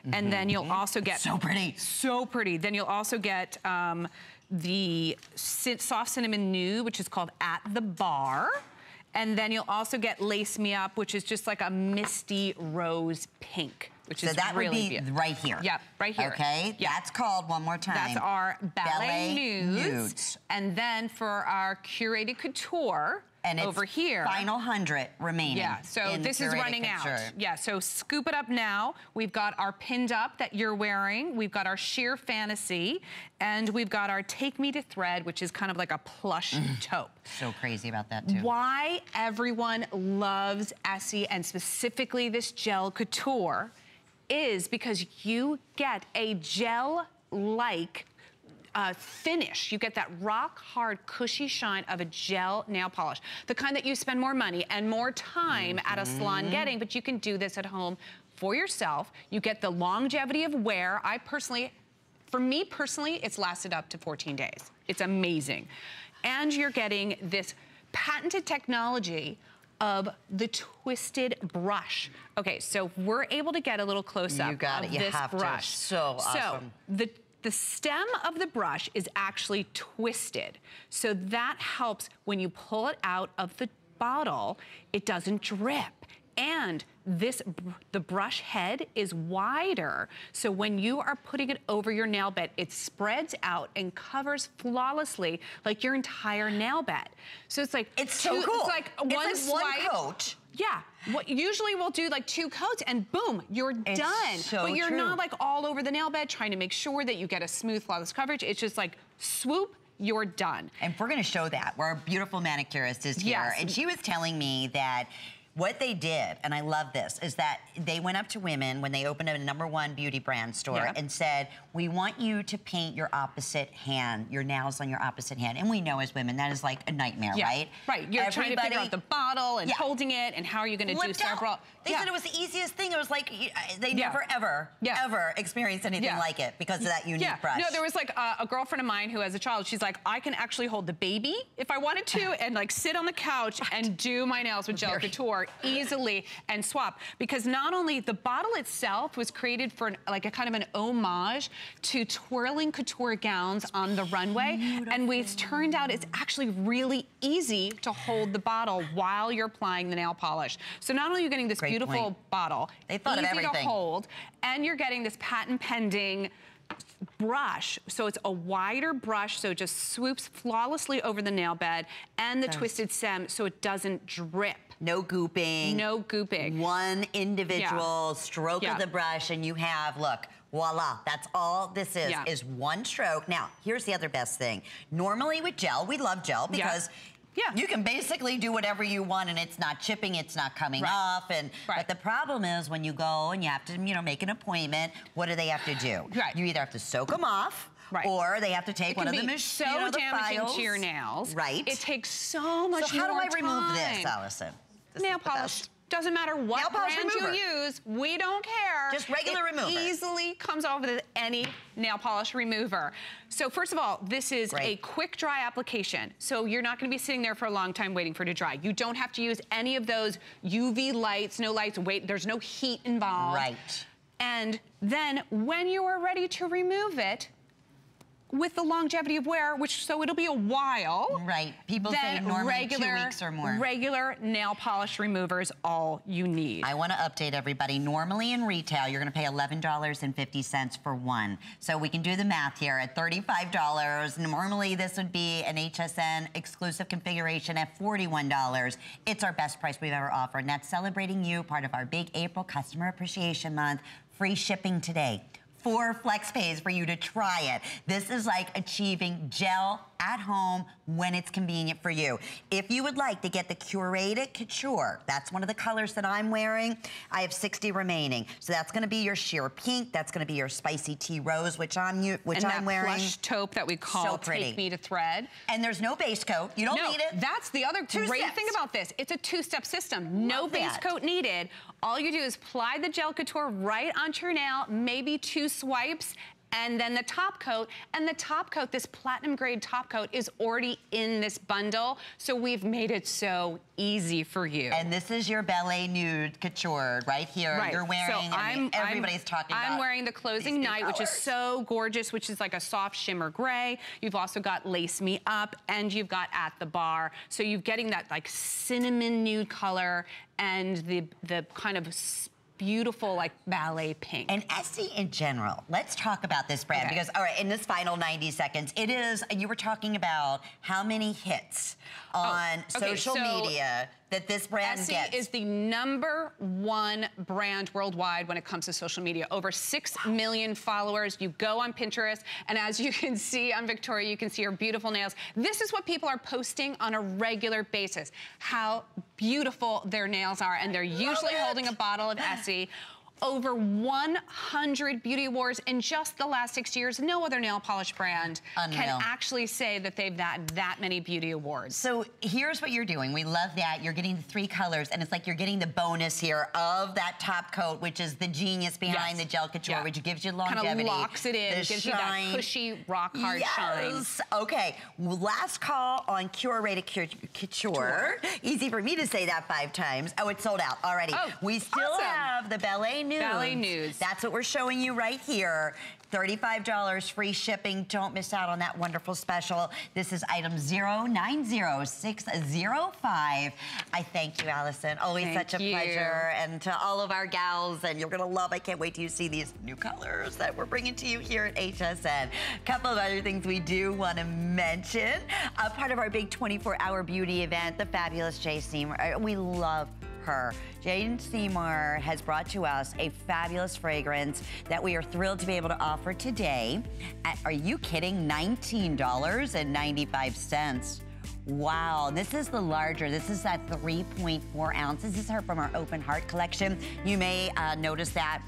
Mm -hmm. And then you'll mm-hmm. also get- So pretty. So pretty. Then you'll also get um, the soft cinnamon nude, which is called At the Bar. And then you'll also get Lace Me Up, which is just like a misty rose pink. Which so is that really would be beautiful. right here. Yep, right here. Okay, yep. that's called, one more time. That's our ballet, ballet nudes. nudes. And then for our curated couture, and over here. final 100 remaining. Yeah, so this is running out. Yeah, so scoop it up now. We've got our pinned up that you're wearing. We've got our sheer fantasy. And we've got our take me to thread, which is kind of like a plush mm. taupe. So crazy about that too. Why everyone loves Essie and specifically this gel couture is because you get a gel-like uh, finish. You get that rock hard, cushy shine of a gel nail polish. The kind that you spend more money and more time mm -hmm. at a salon mm-hmm. getting, but you can do this at home for yourself. You get the longevity of wear. I personally, for me personally, it's lasted up to 14 days. It's amazing. And you're getting this patented technology of the twisted brush. Okay, so we're able to get a little close up you got of it. You this have brush. To. So awesome. So the the stem of the brush is actually twisted. So that helps when you pull it out of the bottle, it doesn't drip. And this, the brush head is wider. So when you are putting it over your nail bed, it spreads out and covers flawlessly like your entire nail bed. So it's like- It's two, so cool. It's like it's one like swipe. one coat. Yeah. What, usually we'll do like two coats and boom, you're it's done. So but you're true. not like all over the nail bed trying to make sure that you get a smooth, flawless coverage. It's just like swoop, you're done. And we're gonna show that. Our beautiful manicurist is here. Yes. And she was telling me that what they did, and I love this, is that they went up to women when they opened a number one beauty brand store yeah. and said, we want you to paint your opposite hand, your nails on your opposite hand. And we know as women, that is like a nightmare, yeah. right? Right, you're Everybody, trying to figure out the bottle and yeah. holding it and how are you gonna Flipped do several. They said it was the easiest thing. It was like, they never ever, ever experienced anything like it because of that unique brush. No, there was like a, a girlfriend of mine who has a child, she's like, I can actually hold the baby if I wanted to and like sit on the couch and do my nails with gel couture easily and swap. Because not only the bottle itself was created for an, like a kind of an homage to twirling couture gowns on the runway. Beautiful. And we've turned out it's actually really easy to hold the bottle while you're applying the nail polish. So not only are you getting this Great beautiful point. bottle, they thought easy of everything. to hold, and you're getting this patent pending brush. So it's a wider brush, so it just swoops flawlessly over the nail bed and the twisted stem so it doesn't drip. No gooping. No gooping. One individual yeah. stroke yeah. of the brush and you have, look, voila, that's all this is, yeah. is one stroke. Now, here's the other best thing. Normally with gel, we love gel because yeah. You can basically do whatever you want and it's not chipping, it's not coming right. off. And right. But the problem is when you go and you have to, you know, make an appointment, what do they have to do? Right. You either have to soak them off Right. Or they have to take one of the machines. so you know, damaging files. to your nails. Right. It takes so much So how do I time. remove this, Allison? This Nail polish. Doesn't matter what brand remover. you use, we don't care. Just regular it remover. easily comes off with any nail polish remover. So first of all, this is Great. a quick dry application. So you're not gonna be sitting there for a long time waiting for it to dry. You don't have to use any of those UV lights, no lights, wait, there's no heat involved. Right. And then when you are ready to remove it, with the longevity of wear, which so it'll be a while. Right. People say normally regular, two weeks or more. Regular nail polish remover is all you need. I want to update everybody. Normally in retail, you're going to pay $11.50 for one. So we can do the math here at $35. Normally this would be an HSN exclusive configuration at $41. It's our best price we've ever offered. And that's celebrating you, part of our big April Customer Appreciation Month. Free shipping today four flex pays for you to try it. This is like achieving gel at home when it's convenient for you. If you would like to get the curated couture, that's one of the colors that I'm wearing. I have 60 remaining. So that's gonna be your sheer pink. That's gonna be your spicy tea rose, which I'm which and I'm wearing. And that plush taupe that we call so pretty. Take Me to Thread. And there's no base coat. You don't no, need it. That's the other Two great steps. thing about this. It's a two-step system. no Love base that. coat needed. All you do is apply the gel couture right onto your nail, maybe two swipes, and then the top coat. And the top coat, this platinum grade top coat, is already in this bundle. So we've made it so easy for you. And this is your ballet nude couture right here. Right. You're wearing, So I mean, I'm, everybody's I'm, talking I'm wearing the closing night, which is so gorgeous, which is like a soft shimmer gray. You've also got Lace Me Up, and you've got At the Barre. So you're getting that like cinnamon nude color and the, the kind of beautiful like ballet pink. And Essie in general, let's talk about this brand Okay. because, all right, in this final 90 seconds, it is, you were talking about how many hits Oh, on Oh, okay, social so media that this brand Essie gets. is the number one brand worldwide when it comes to social media. Over 6 million followers. You go on Pinterest, and as you can see on Victoria, you can see her beautiful nails. This is what people are posting on a regular basis, how beautiful their nails are, and they're usually it. holding a bottle of Essie. Over 100 beauty awards in just the last six years. No other nail polish brand Unreal. can actually say that they've that that many beauty awards. So here's what you're doing. We love that. You're getting the three colors, and it's like you're getting the bonus here of that top coat, which is the genius behind Yes. the gel couture, Yeah. which gives you Kind longevity. of locks it in, gives you that cushy, rock hard shine. Yes. Okay. Last call on curated Cou- couture. Easy for me to say that five times. Oh, it's sold out already. Oh, we still awesome. have the ballet nudes. Ballet nudes. That's what we're showing you right here. $35 free shipping. Don't miss out on that wonderful special. This is item 090605. I thank you, Allison. Always Thank such a you. pleasure. And to all of our gals, and you're gonna love, I can't wait till you see these new colors that we're bringing to you here at HSN. A couple of other things we do wanna mention. A part of our big 24-hour beauty event, the fabulous Jane Seymour. Uh, We love her. Jane Seymour has brought to us a fabulous fragrance that we are thrilled to be able to offer today. At, are you kidding? $19.95. Wow, this is the larger. This is that 3.4 ounces. This is her from our Open Heart collection. You may uh, notice that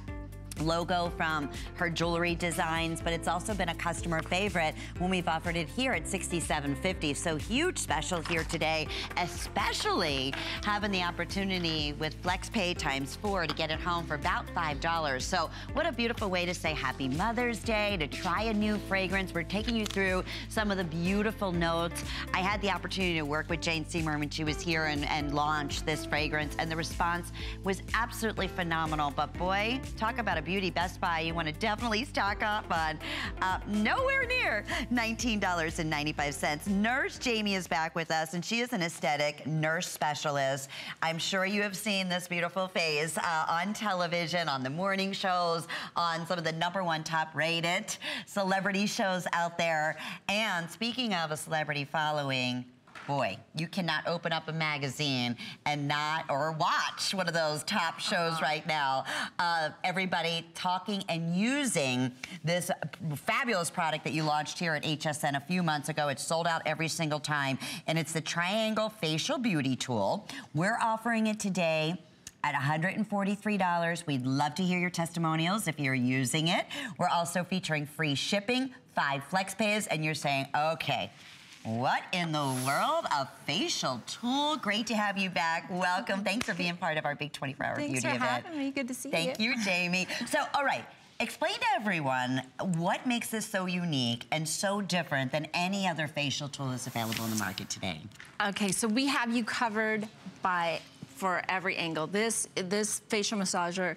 logo from her jewelry designs, but it's also been a customer favorite when we've offered it here at $67.50. So huge special here today, especially having the opportunity with FlexPay times four to get it home for about $5. So what a beautiful way to say happy Mother's Day, to try a new fragrance. We're taking you through some of the beautiful notes. I had the opportunity to work with Jane Seymour when she was here and, and launched this fragrance, and the response was absolutely phenomenal. But boy, talk about a beauty Best Buy you want to definitely stock up on. Uh, nowhere near $19.95. Nurse Jamie is back with us, and she is an aesthetic nurse specialist. I'm sure you have seen this beautiful face uh, on television, on the morning shows, on some of the number one top rated celebrity shows out there. And speaking of a celebrity following, boy, you cannot open up a magazine and not, or watch one of those top shows right now. Uh, everybody talking and using this fabulous product that you launched here at HSN a few months ago. It's sold out every single time, and it's the Triangle Facial Beauty Tool. We're offering it today at $143. We'd love to hear your testimonials if you're using it. We're also featuring free shipping, five flex pays, and you're saying, okay, what in the world? A facial tool. Great to have you back. Welcome. Thanks for being part of our big 24-hour beauty event. Thanks for having me. Good to see Thank you. Thank you, Jamie. So, all right. Explain to everyone what makes this so unique and so different than any other facial tool that's available in the market today. Okay, so we have you covered by for every angle. This this facial massager.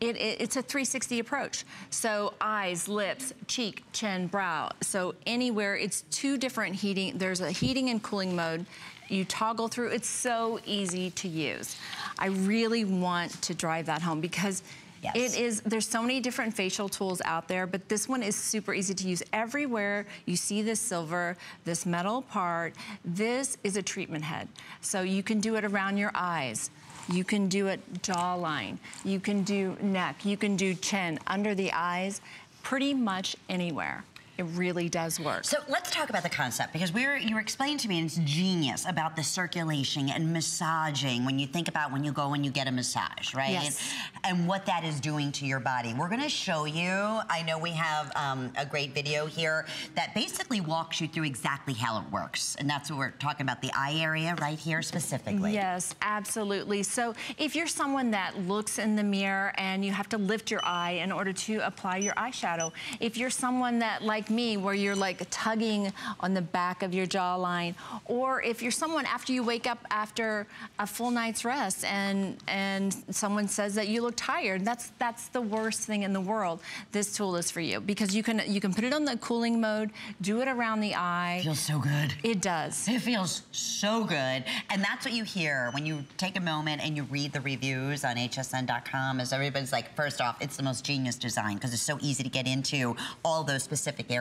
It, it, it's a 360 approach. So eyes, lips, cheek, chin, brow. So anywhere, it's two different heating. There's a heating and cooling mode. You toggle through. It's so easy to use. I really want to drive that home because Yes. it is, there's so many different facial tools out there, but this one is super easy to use. Everywhere you see this silver, this metal part, this is a treatment head. So you can do it around your eyes. You can do it jawline. You can do neck. You can do chin, under the eyes, pretty much anywhere. It really does work. So let's talk about the concept because we were you were explaining to me and it's genius about the circulation and massaging when you think about when you go and you get a massage, right? Yes. And what that is doing to your body. We're going to show you. I know we have um, a great video here that basically walks you through exactly how it works, and that's what we're talking about the eye area right here specifically. Yes, absolutely. So if you're someone that looks in the mirror and you have to lift your eye in order to apply your eyeshadow, if you're someone that, like me, where you're like tugging on the back of your jawline, or if you're someone after you wake up after a full night's rest and and someone says that you look tired, that's that's the worst thing in the world. This tool is for you because you can you can put it on the cooling mode, do it around the eye. Feels so good. It does. It feels so good. And that's what you hear when you take a moment and you read the reviews on hsn.com is everybody's like, first off, it's the most genius design because it's so easy to get into all those specific areas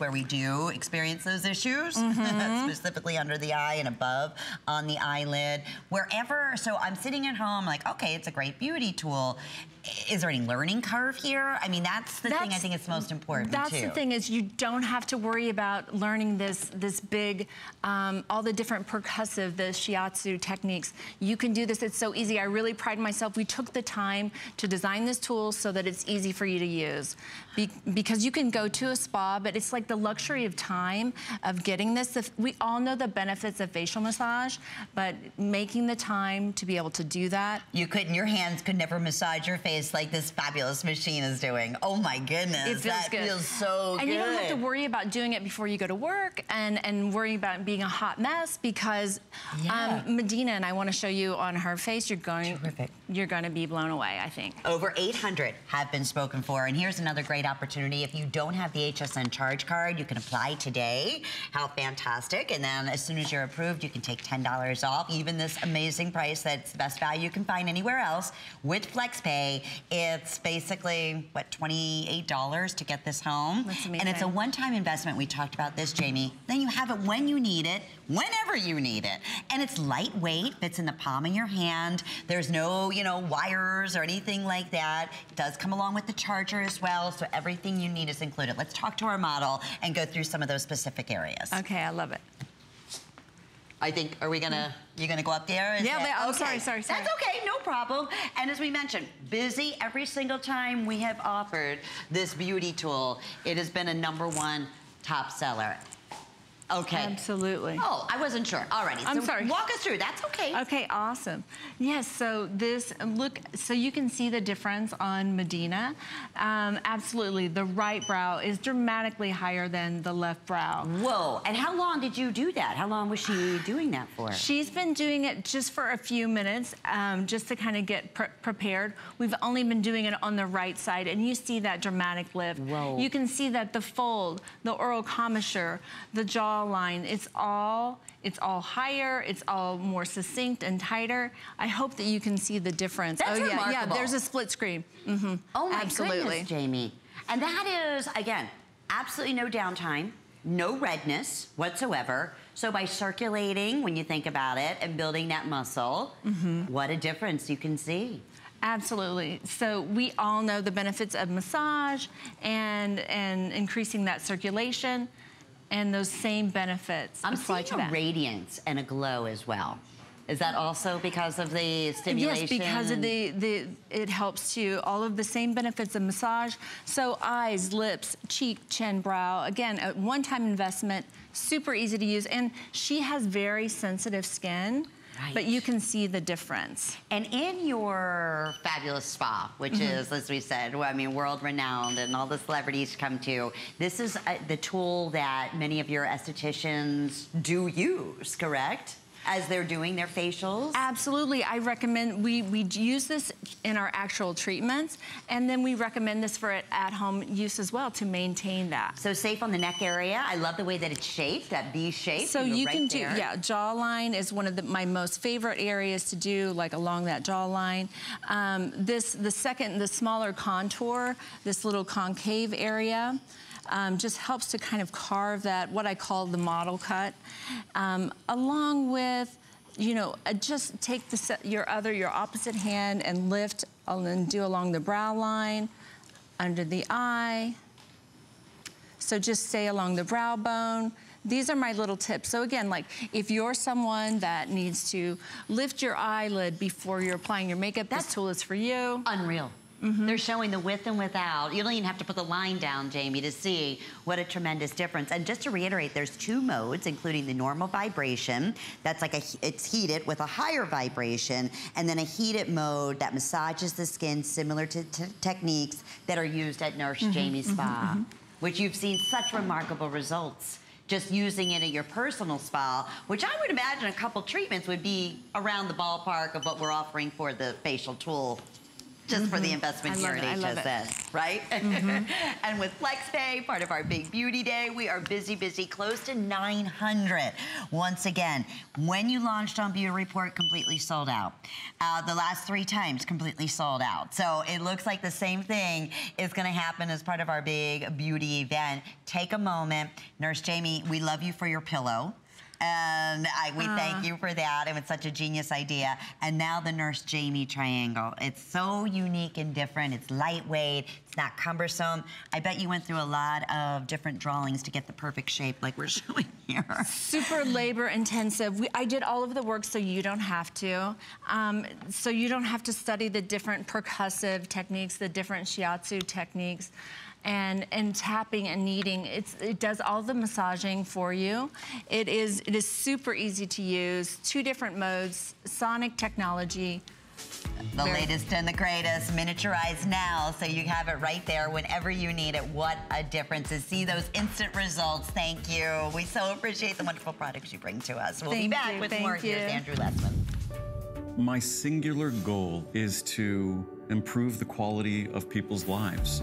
where we do experience those issues, Mm-hmm. specifically under the eye and above on the eyelid, wherever. So I'm sitting at home like, okay, it's a great beauty tool. Is there any learning curve here? I mean, that's the thing I think is most important That's too. the thing is you don't have to worry about learning this this big, um, all the different percussive, the shiatsu techniques. You can do this. It's so easy. I really pride myself. We took the time to design this tool so that it's easy for you to use. Be, because you can go to a spa, but it's like the luxury of time of getting this. We all know the benefits of facial massage, but making the time to be able to do that You couldn't, your hands could never massage your face like this fabulous machine is doing. Oh my goodness. It feels that good. feels so and good. And you don't have to worry about doing it before you go to work and, and worry about being a hot mess because Yeah. um, Medina, and I want to show you on her face, you're going, Terrific. you're going to be blown away, I think. Over 800 have been spoken for. And here's another great opportunity. If you don't have the HSN charge card, you can apply today. How fantastic. And then as soon as you're approved, you can take $10 off, even this amazing price that's the best value you can find anywhere else. With FlexPay, it's basically, what, $28 to get this home? That's And it's a one-time investment. We talked about this, Jamie. Then you have it when you need it, whenever you need it. And it's lightweight, fits in the palm of your hand. There's no, you know, wires or anything like that. It does come along with the charger as well, so everything you need is included. Let's talk to our model and go through some of those specific areas. Okay, I love it. I think, are we gonna, you're gonna go up there? Is Yeah, it- but- oh, I'm sorry, sorry, sorry. That's okay, no problem. And as we mentioned, busy every single time we have offered this beauty tool. It has been a number one top seller. Okay. Absolutely. Oh, I wasn't sure. Alrighty. I'm so sorry. Walk us through. That's okay. Okay, awesome. Yes, so this, look, so you can see the difference on Medina. Um, absolutely, the right brow is dramatically higher than the left brow. Whoa. And how long did you do that? How long was she doing that for? She's been doing it just for a few minutes, um, just to kind of get pre- prepared. We've only been doing it on the right side, and you see that dramatic lift. Whoa. You can see that the fold, the oral commissure, the jawline, it's all it's all higher, it's all more succinct and tighter. I hope that you can see the difference. That's oh yeah, yeah. There's a split screen. hmm Oh my Absolutely. goodness, Jamie. And that is, again, absolutely no downtime, no redness whatsoever. So by circulating, when you think about it, and building that muscle, Mm-hmm. what a difference you can see. Absolutely. So we all know the benefits of massage and and increasing that circulation, and those same benefits I'm seeing a radiance and a glow as well. Is that also because of the stimulation? Yes, because of the, the it helps to all of the same benefits of massage. So eyes, lips, cheek, chin, brow. Again, a one-time investment, super easy to use, and she has very sensitive skin. But you can see the difference. And in your fabulous spa, which Mm-hmm. is, as we said, well, I mean, world renowned and all the celebrities come to, this is uh, the tool that many of your estheticians do use, correct? As they're doing their facials? Absolutely, I recommend we we use this in our actual treatments, and then we recommend this for at-home use as well to maintain that. So safe on the neck area. I love the way that it's shaped, that V shape. So go you right can do, there. yeah, jawline is one of the, my most favorite areas to do, like along that jawline. Um, this, the second, the smaller contour, this little concave area, um, just helps to kind of carve that, what I call the model cut, um, along with, you know, uh, just take the, your other, your opposite hand and lift and then do along the brow line, under the eye, So just stay along the brow bone. These are my little tips. So again, like if you're someone that needs to lift your eyelid before you're applying your makeup, That's this tool is for you. Unreal. Mm -hmm. They're showing the with and without. You don't even have to put the line down, Jamie, to see what a tremendous difference. And just to reiterate, there's two modes, including the normal vibration. That's like a, it's heated with a higher vibration, and then a heated mode that massages the skin similar to, techniques that are used at Nurse mm -hmm, Jamie's mm -hmm, spa, which you've seen such remarkable results just using it at your personal spa, which I would imagine a couple treatments would be around the ballpark of what we're offering for the facial tool just mm -hmm. for the mm-hmm. investment here at HSN, right? Mm -hmm. and with FlexPay, part of our big beauty day, we are busy, busy, close to 900. Once again, when you launched on Beauty Report, completely sold out. Uh, the last three times, completely sold out. So it looks like the same thing is gonna happen as part of our big beauty event. Take a moment. Nurse Jamie, we love you for your pillow. And I, we uh. thank you for that. It was such a genius idea. And now the Nurse Jamie triangle. It's so unique and different. It's lightweight. It's not cumbersome. I bet you went through a lot of different drawings to get the perfect shape like we're showing here. Super labor intensive. We, I did all of the work so you don't have to. Um, so you don't have to study the different percussive techniques, the different shiatsu techniques and, and tapping and kneading. It's, it does all the massaging for you. It is, it is super easy to use. Two different modes, sonic technology, the Very latest and the greatest, miniaturized now, so you have it right there whenever you need it. What a difference to see those instant results. Thank you. We so appreciate the wonderful products you bring to us. We'll Thank be back you. with Thank more. You. Here's Andrew Lessman. My singular goal is to improve the quality of people's lives.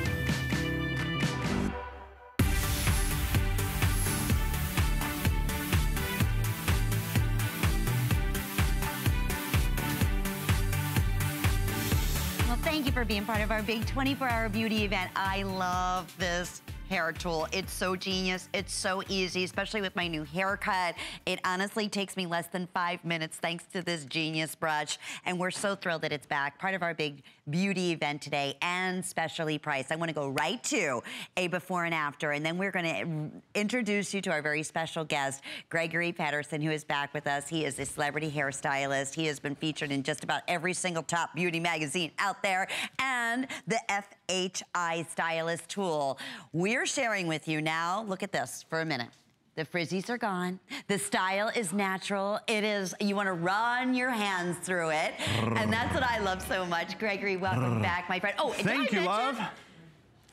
For being part of our big 24-hour beauty event. I love this hair tool. It's so genius. It's so easy, especially with my new haircut. It honestly takes me less than five minutes thanks to this genius brush. And we're so thrilled that it's back, part of our big beauty event today and specially priced. I wanna go right to a before and after, and then we're gonna introduce you to our very special guest, Gregory Patterson, who is back with us. He is a celebrity hairstylist. He has been featured in just about every single top beauty magazine out there and the FHI Stylist Tool. We're we're sharing with you now, look at this for a minute. The frizzies are gone. The style is natural. It is, you want to run your hands through it. and that's what I love so much. Gregory, welcome back, my friend. Oh, thank you, love.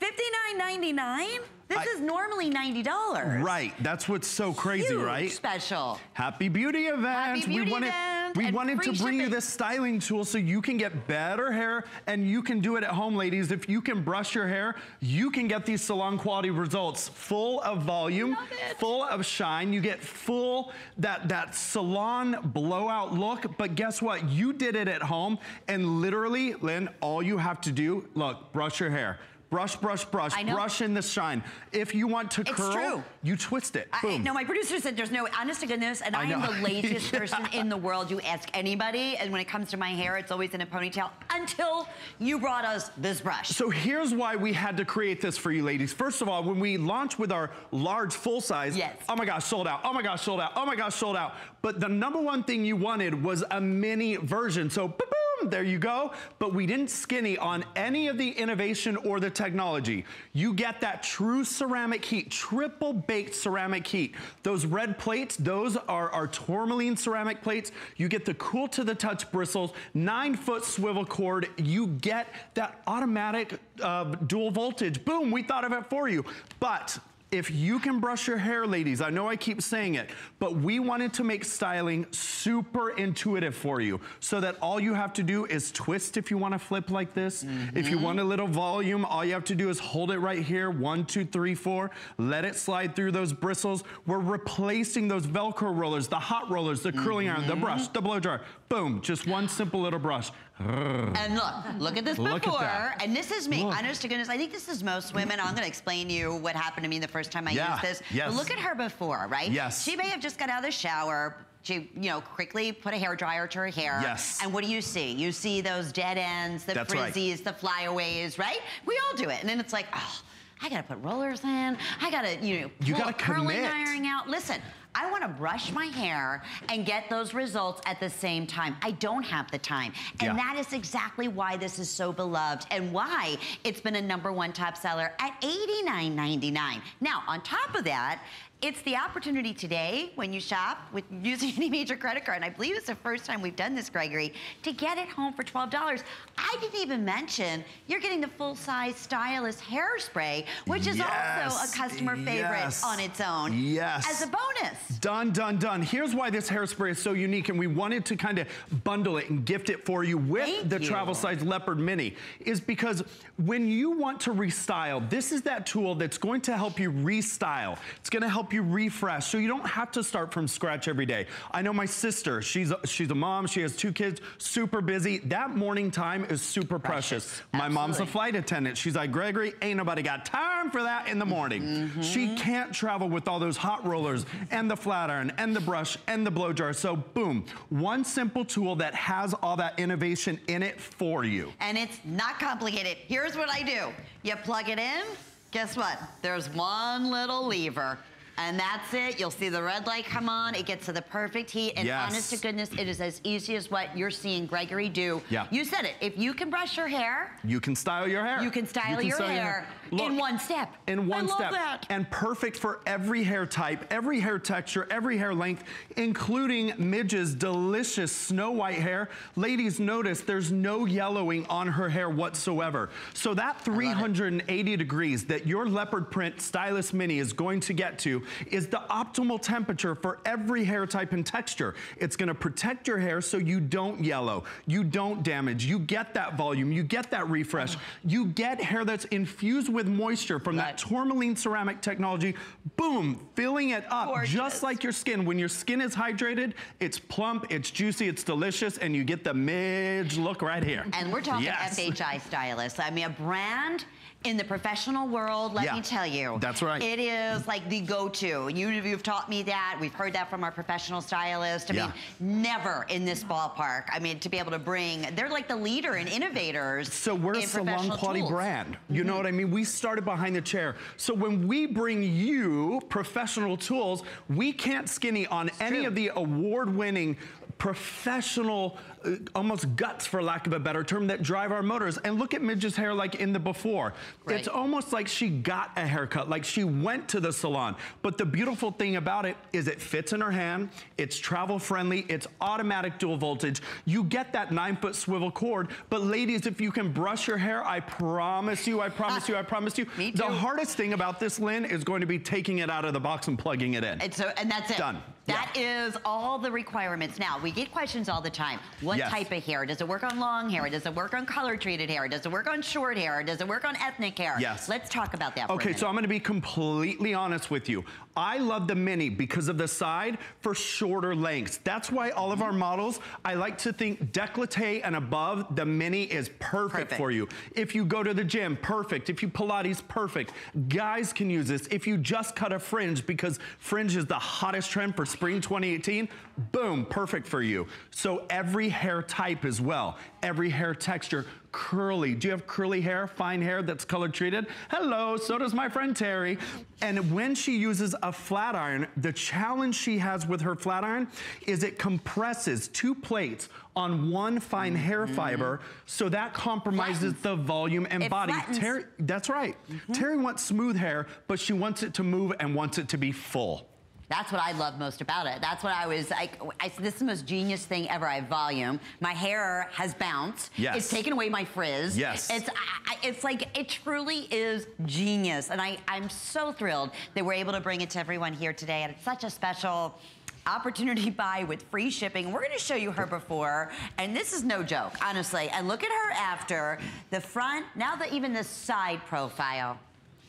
$59.99? This I, is normally $90. Right. That's what's so crazy, Huge right? special. Happy beauty event. Happy beauty we wanted, event. We wanted to bring shipping. you this styling tool so you can get better hair and you can do it at home, ladies. If you can brush your hair, you can get these salon quality results full of volume, full of shine. You get full, that, that salon blowout look. But guess what? You did it at home and literally, Lynn, all you have to do, look, brush your hair Brush, brush, brush. Brush in the shine. If you want to it's curl, true. you twist it. I, no, my producer said there's no, honest to goodness, and I, I am the laziest person in the world. You ask anybody, and when it comes to my hair, it's always in a ponytail until you brought us this brush. So here's why we had to create this for you ladies. First of all, when we launched with our large full size, yes. oh my gosh, sold out. Oh my gosh, sold out. Oh my gosh, sold out. But the number one thing you wanted was a mini version. So boom, boom boom, there you go. But we didn't skinny on any of the innovation or the technology. You get that true ceramic heat, triple baked ceramic heat. Those red plates, those are our tourmaline ceramic plates. You get the cool to the touch bristles, nine foot swivel cord. You get that automatic uh, dual voltage. Boom, we thought of it for you. But if you can brush your hair, ladies, I know I keep saying it, but we wanted to make styling super intuitive for you so that all you have to do is twist if you want to flip like this. Mm -hmm. If you mm-hmm. want a little volume, all you have to do is hold it right here, one, two, three, four, let it slide through those bristles. We're replacing those Velcro rollers, the hot rollers, the curling mm -hmm. iron, the mm-hmm. brush, the blow dryer. Boom, just one simple little brush. And look, look at this look before. At and this is me. Look. Honest to goodness, I think this is most women. I'm going to explain to you what happened to me the first time I yeah. used this. Yes. But look at her before, right? Yes. She may have just got out of the shower, she, you know, quickly put a hair dryer to her hair. Yes. And what do you see? You see those dead ends, the That's frizzies, right. the flyaways, right? We all do it. And then it's like, oh, I gotta put rollers in. I gotta, you know, you gotta curling iron out. Listen, I want to brush my hair and get those results at the same time. I don't have the time. And yeah. that is exactly why this is so beloved and why it's been a number one top seller at $89.99. Now, on top of that, it's the opportunity today when you shop with using any major credit card, and I believe it's the first time we've done this, Gregory, to get it home for $12. I didn't even mention you're getting the full-size stylist hairspray, which is yes, also a customer favorite yes, on its own. Yes. As a bonus. Done, done, done. Here's why this hairspray is so unique, and we wanted to kind of bundle it and gift it for you with Thank the you. travel size leopard mini, is because when you want to restyle, this is that tool that's going to help you restyle. It's going to help help you refresh so you don't have to start from scratch every day. I know my sister, she's a, she's a mom, she has two kids, super busy. That morning time is super precious. precious. My mom's a flight attendant. She's like, Gregory, ain't nobody got time for that in the morning. Mm -hmm. She can't travel with all those hot rollers and the flat iron and the brush and the blow jar. So boom, one simple tool that has all that innovation in it for you. And it's not complicated. Here's what I do. You plug it in, guess what? There's one little lever and that's it. You'll see the red light come on. It gets to the perfect heat. And yes. honest to goodness, it is as easy as what you're seeing Gregory do. Yeah. You said it. If you can brush your hair. You can style your hair. You can style, you can your, style hair your, hair in one step. In one I step. That. And perfect for every hair type, every hair texture, every hair length, including Midge's delicious snow white hair. Ladies, notice there's no yellowing on her hair whatsoever. So that 380 degrees that your leopard print Stylist Mini is going to get to is the optimal temperature for every hair type and texture. It's gonna protect your hair so you don't yellow, you don't damage, you get that volume, you get that refresh, you get hair that's infused with moisture from that tourmaline ceramic technology, boom, filling it up Gorgeous. just like your skin. When your skin is hydrated, it's plump, it's juicy, it's delicious, and you get the midge look right here. And we're talking yes. FHI stylists. I mean, a brand in the professional world, let yeah, me tell you. That's right. It is like the go-to. You, you've taught me that. We've heard that from our professional stylist. I yeah. mean, never in this ballpark. I mean, to be able to bring, they're like the leader and innovators So we're a salon quality tools. brand. You mm -hmm. know mm-hmm. what I mean? We started behind the chair. So when we bring you professional tools, we can't skinny on it's any true. of the award-winning professional, Uh, almost guts for lack of a better term, that drive our motors. And look at Midge's hair like in the before. Right. It's almost like she got a haircut, like she went to the salon. But the beautiful thing about it is it fits in her hand, it's travel friendly, it's automatic dual voltage. You get that nine foot swivel cord, but ladies, if you can brush your hair, I promise you, I promise you, I promise you. Me too. The hardest thing about this, Lynn, is going to be taking it out of the box and plugging it in. And so, and that's it. Done. That yeah. is all the requirements. Now, we get questions all the time. What yes. type of hair? Does it work on long hair? Does it work on color treated hair? Does it work on short hair? Does it work on ethnic hair? Yes. Let's talk about that Okay, so I'm gonna be completely honest with you. I love the Mini because of the side for shorter lengths. That's why all of our models, I like to think decollete and above, the Mini is perfect, perfect, for you. If you go to the gym, perfect. If you Pilates, perfect. Guys can use this. If you just cut a fringe, because fringe is the hottest trend for spring 2018, boom, perfect for you. So every hair type as well, every hair texture, curly. Do you have curly hair, fine hair that's color treated? Hello, so does my friend Terry. And when she uses a flat iron, the challenge she has with her flat iron is it compresses two plates on one fine mm -hmm. hair mm-hmm. fiber, so that compromises flattens. the volume and it body. Flattens. Terry, that's right. Mm -hmm. Terry wants smooth hair, but she wants it to move and wants it to be full. That's what I love most about it. That's what I was like. I, this is the most genius thing ever. I have volume. My hair has bounced. Yes. It's taken away my frizz. Yes. It's I, it's like it truly is genius, and I I'm so thrilled that we're able to bring it to everyone here today, and it's such a special opportunity buy with free shipping. We're gonna show you her before, and this is no joke, honestly. And look at her after. The front, now that even the side profile.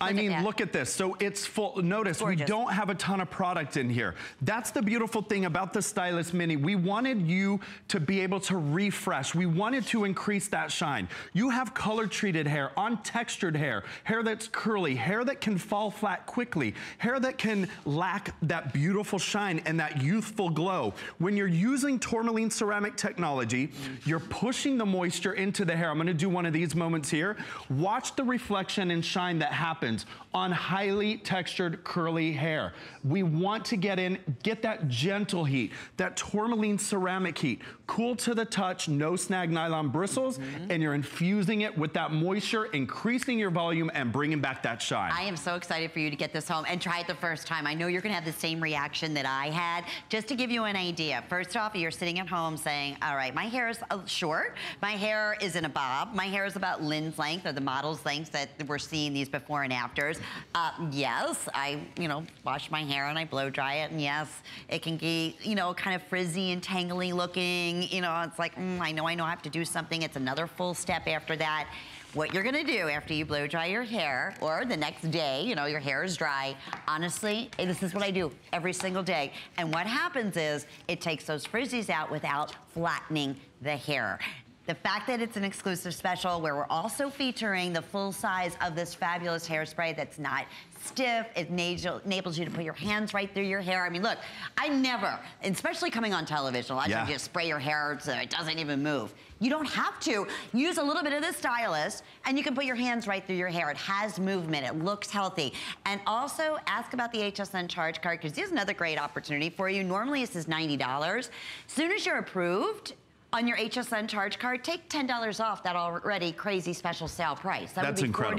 I mean, look at this. So it's full. Notice Gorgeous. we don't have a ton of product in here. That's the beautiful thing about the Stylist Mini. We wanted you to be able to refresh. We wanted to increase that shine. You have color treated hair, on textured hair, hair that's curly, hair that can fall flat quickly, hair that can lack that beautiful shine and that youthful glow. When you're using tourmaline ceramic technology, you're pushing the moisture into the hair. I'm gonna do one of these moments here. Watch the reflection and shine that happens happens on highly textured curly hair. We want to get in, get that gentle heat, that tourmaline ceramic heat, cool to the touch, no snag nylon bristles, mm -hmm. and you're infusing it with that moisture, increasing your volume and bringing back that shine. I am so excited for you to get this home and try it the first time. I know you're gonna have the same reaction that I had. Just to give you an idea, first off, you're sitting at home saying, all right, my hair is uh, short, my hair is in a bob, my hair is about Lynn's length or the model's length that we're seeing these before and afters. Uh, yes, I, you know, wash my hair and I blow dry it. And yes, it can be, you know, kind of frizzy and tangly looking. You know, it's like, mm, I know I know I have to do something. It's another full step after that. What you're gonna do after you blow dry your hair or the next day, you know, your hair is dry, honestly, this is what I do every single day. And what happens is it takes those frizzies out without flattening the hair. The fact that it's an exclusive special where we're also featuring the full size of this fabulous hairspray that's not stiff. It enables you to put your hands right through your hair. I mean, look, I never, especially coming on television, a lot of times you just spray your hair so it doesn't even move. You don't have to. Use a little bit of the stylus and you can put your hands right through your hair. It has movement, it looks healthy. And also ask about the HSN charge card because here's another great opportunity for you. Normally this is $90. As soon as you're approved, on your HSN charge card, take $10 off that already crazy special sale price. That That's would be incredible.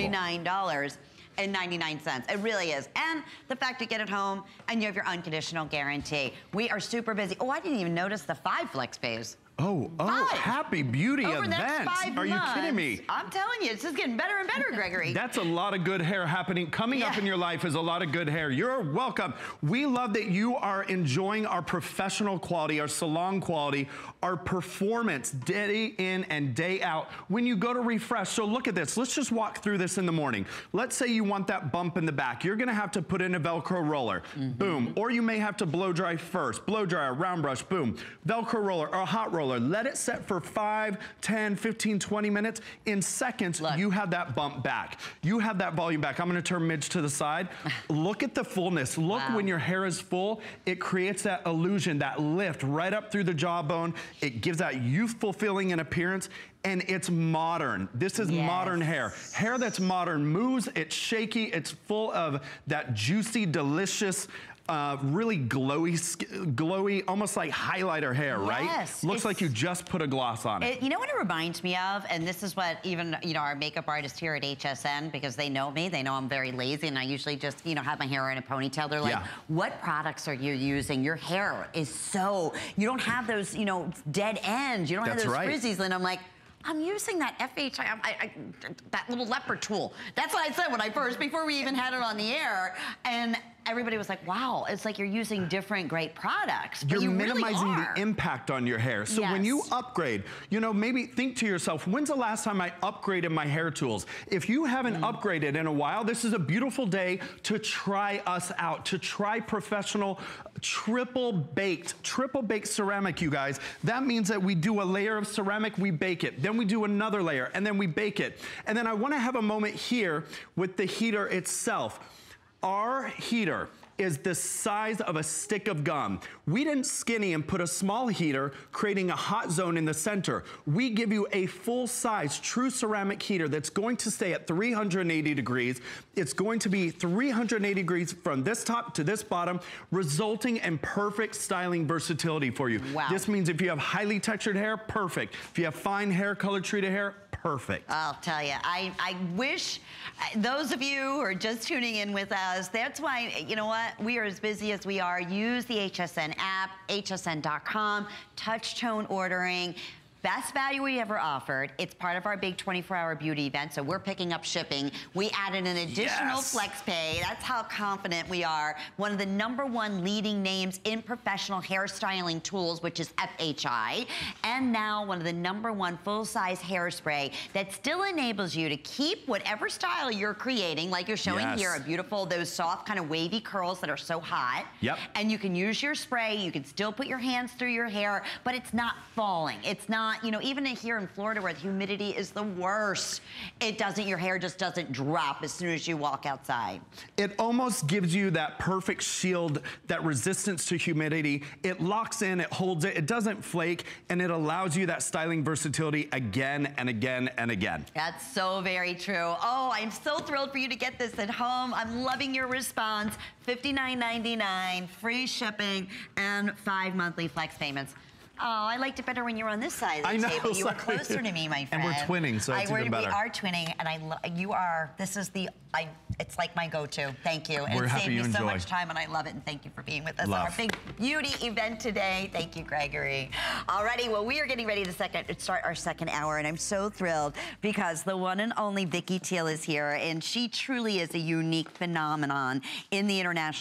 $49 and 99 cents. It really is. And the fact you get it home and you have your unconditional guarantee. We are super busy. Oh, I didn't even notice the five flex pays. Oh, oh, five. happy beauty Over event. Are months, you kidding me? I'm telling you, it's just getting better and better, Gregory. That's a lot of good hair happening. Coming yeah. up in your life is a lot of good hair. You're welcome. We love that you are enjoying our professional quality, our salon quality, our performance day in and day out when you go to refresh. So look at this. Let's just walk through this in the morning. Let's say you want that bump in the back. You're gonna have to put in a Velcro roller. Mm -hmm. Boom. Or you may have to blow dry first. Blow dry, a round brush, boom. Velcro roller or a hot roller. Let it set for 5, 10, 15, 20 minutes. In seconds, Look. you have that bump back. You have that volume back. I'm gonna turn Midge to the side. Look at the fullness. Look wow. when your hair is full, it creates that illusion, that lift right up through the jawbone. It gives that youthful feeling and appearance and it's modern. This is yes. modern hair. Hair that's modern moves, it's shaky, it's full of that juicy, delicious uh, really glowy, glowy, almost like highlighter hair, right? yes, right? Looks like you just put a gloss on it. it. You know what it reminds me of? And this is what even, you know, our makeup artist here at HSN, because they know me, they know I'm very lazy and I usually just, you know, have my hair in a ponytail. They're like, yeah. what products are you using? Your hair is so, you don't have those, you know, dead ends. You don't That's have those right. frizzies. And I'm like, I'm using that FHI, I, I, that little leopard tool. That's what I said when I first, before we even had it on the air. And everybody was like, wow, it's like you're using different great products. You're you minimizing really the impact on your hair. So yes. when you upgrade, you know, maybe think to yourself, when's the last time I upgraded my hair tools? If you haven't mm. upgraded in a while, this is a beautiful day to try us out, to try professional triple baked, triple baked ceramic, you guys. That means that we do a layer of ceramic, we bake it. Then we do another layer, and then we bake it. And then I wanna have a moment here with the heater itself. Our heater is the size of a stick of gum. We didn't skinny and put a small heater, creating a hot zone in the center. We give you a full-size, true ceramic heater that's going to stay at 380 degrees. It's going to be 380 degrees from this top to this bottom, resulting in perfect styling versatility for you. Wow. This means if you have highly textured hair, perfect. If you have fine hair, color treated hair, perfect. I'll tell you, I, I wish uh, those of you who are just tuning in with us, that's why, you know what, we are as busy as we are. Use the HSN app, hsn.com, touch tone ordering. Best value we ever offered. It's part of our big 24-hour beauty event, so we're picking up shipping. We added an additional Yes. flex pay. That's how confident we are. One of the number one leading names in professional hairstyling tools, which is FHI. And now one of the number one full-size hairspray that still enables you to keep whatever style you're creating, like you're showing Yes. here, a beautiful, those soft kind of wavy curls that are so hot. Yep. And you can use your spray. You can still put your hands through your hair, but it's not falling. It's not, you know, even here in Florida where the humidity is the worst, it doesn't, your hair just doesn't drop as soon as you walk outside. It almost gives you that perfect shield, that resistance to humidity. It locks in, it holds it, it doesn't flake, and it allows you that styling versatility again and again and again. That's so very true. Oh, I'm so thrilled for you to get this at home. I'm loving your response. $59.99, free shipping, and five monthly flex payments. Oh, I liked it better when you were on this side of the I know, table. You were closer to me, my friend. And we're twinning, so I, it's we're- even better. We are twinning, and I you are, this is the, I, it's like my go-to. Thank you. And We're it saved you me so much time, and I love it, and thank you for being with us on Love. our big beauty event today. Thank you, Gregory. Alrighty, well, we are getting ready to second, start our second hour, and I'm so thrilled because the one and only Vicky Teal is here, and she truly is a unique phenomenon in the international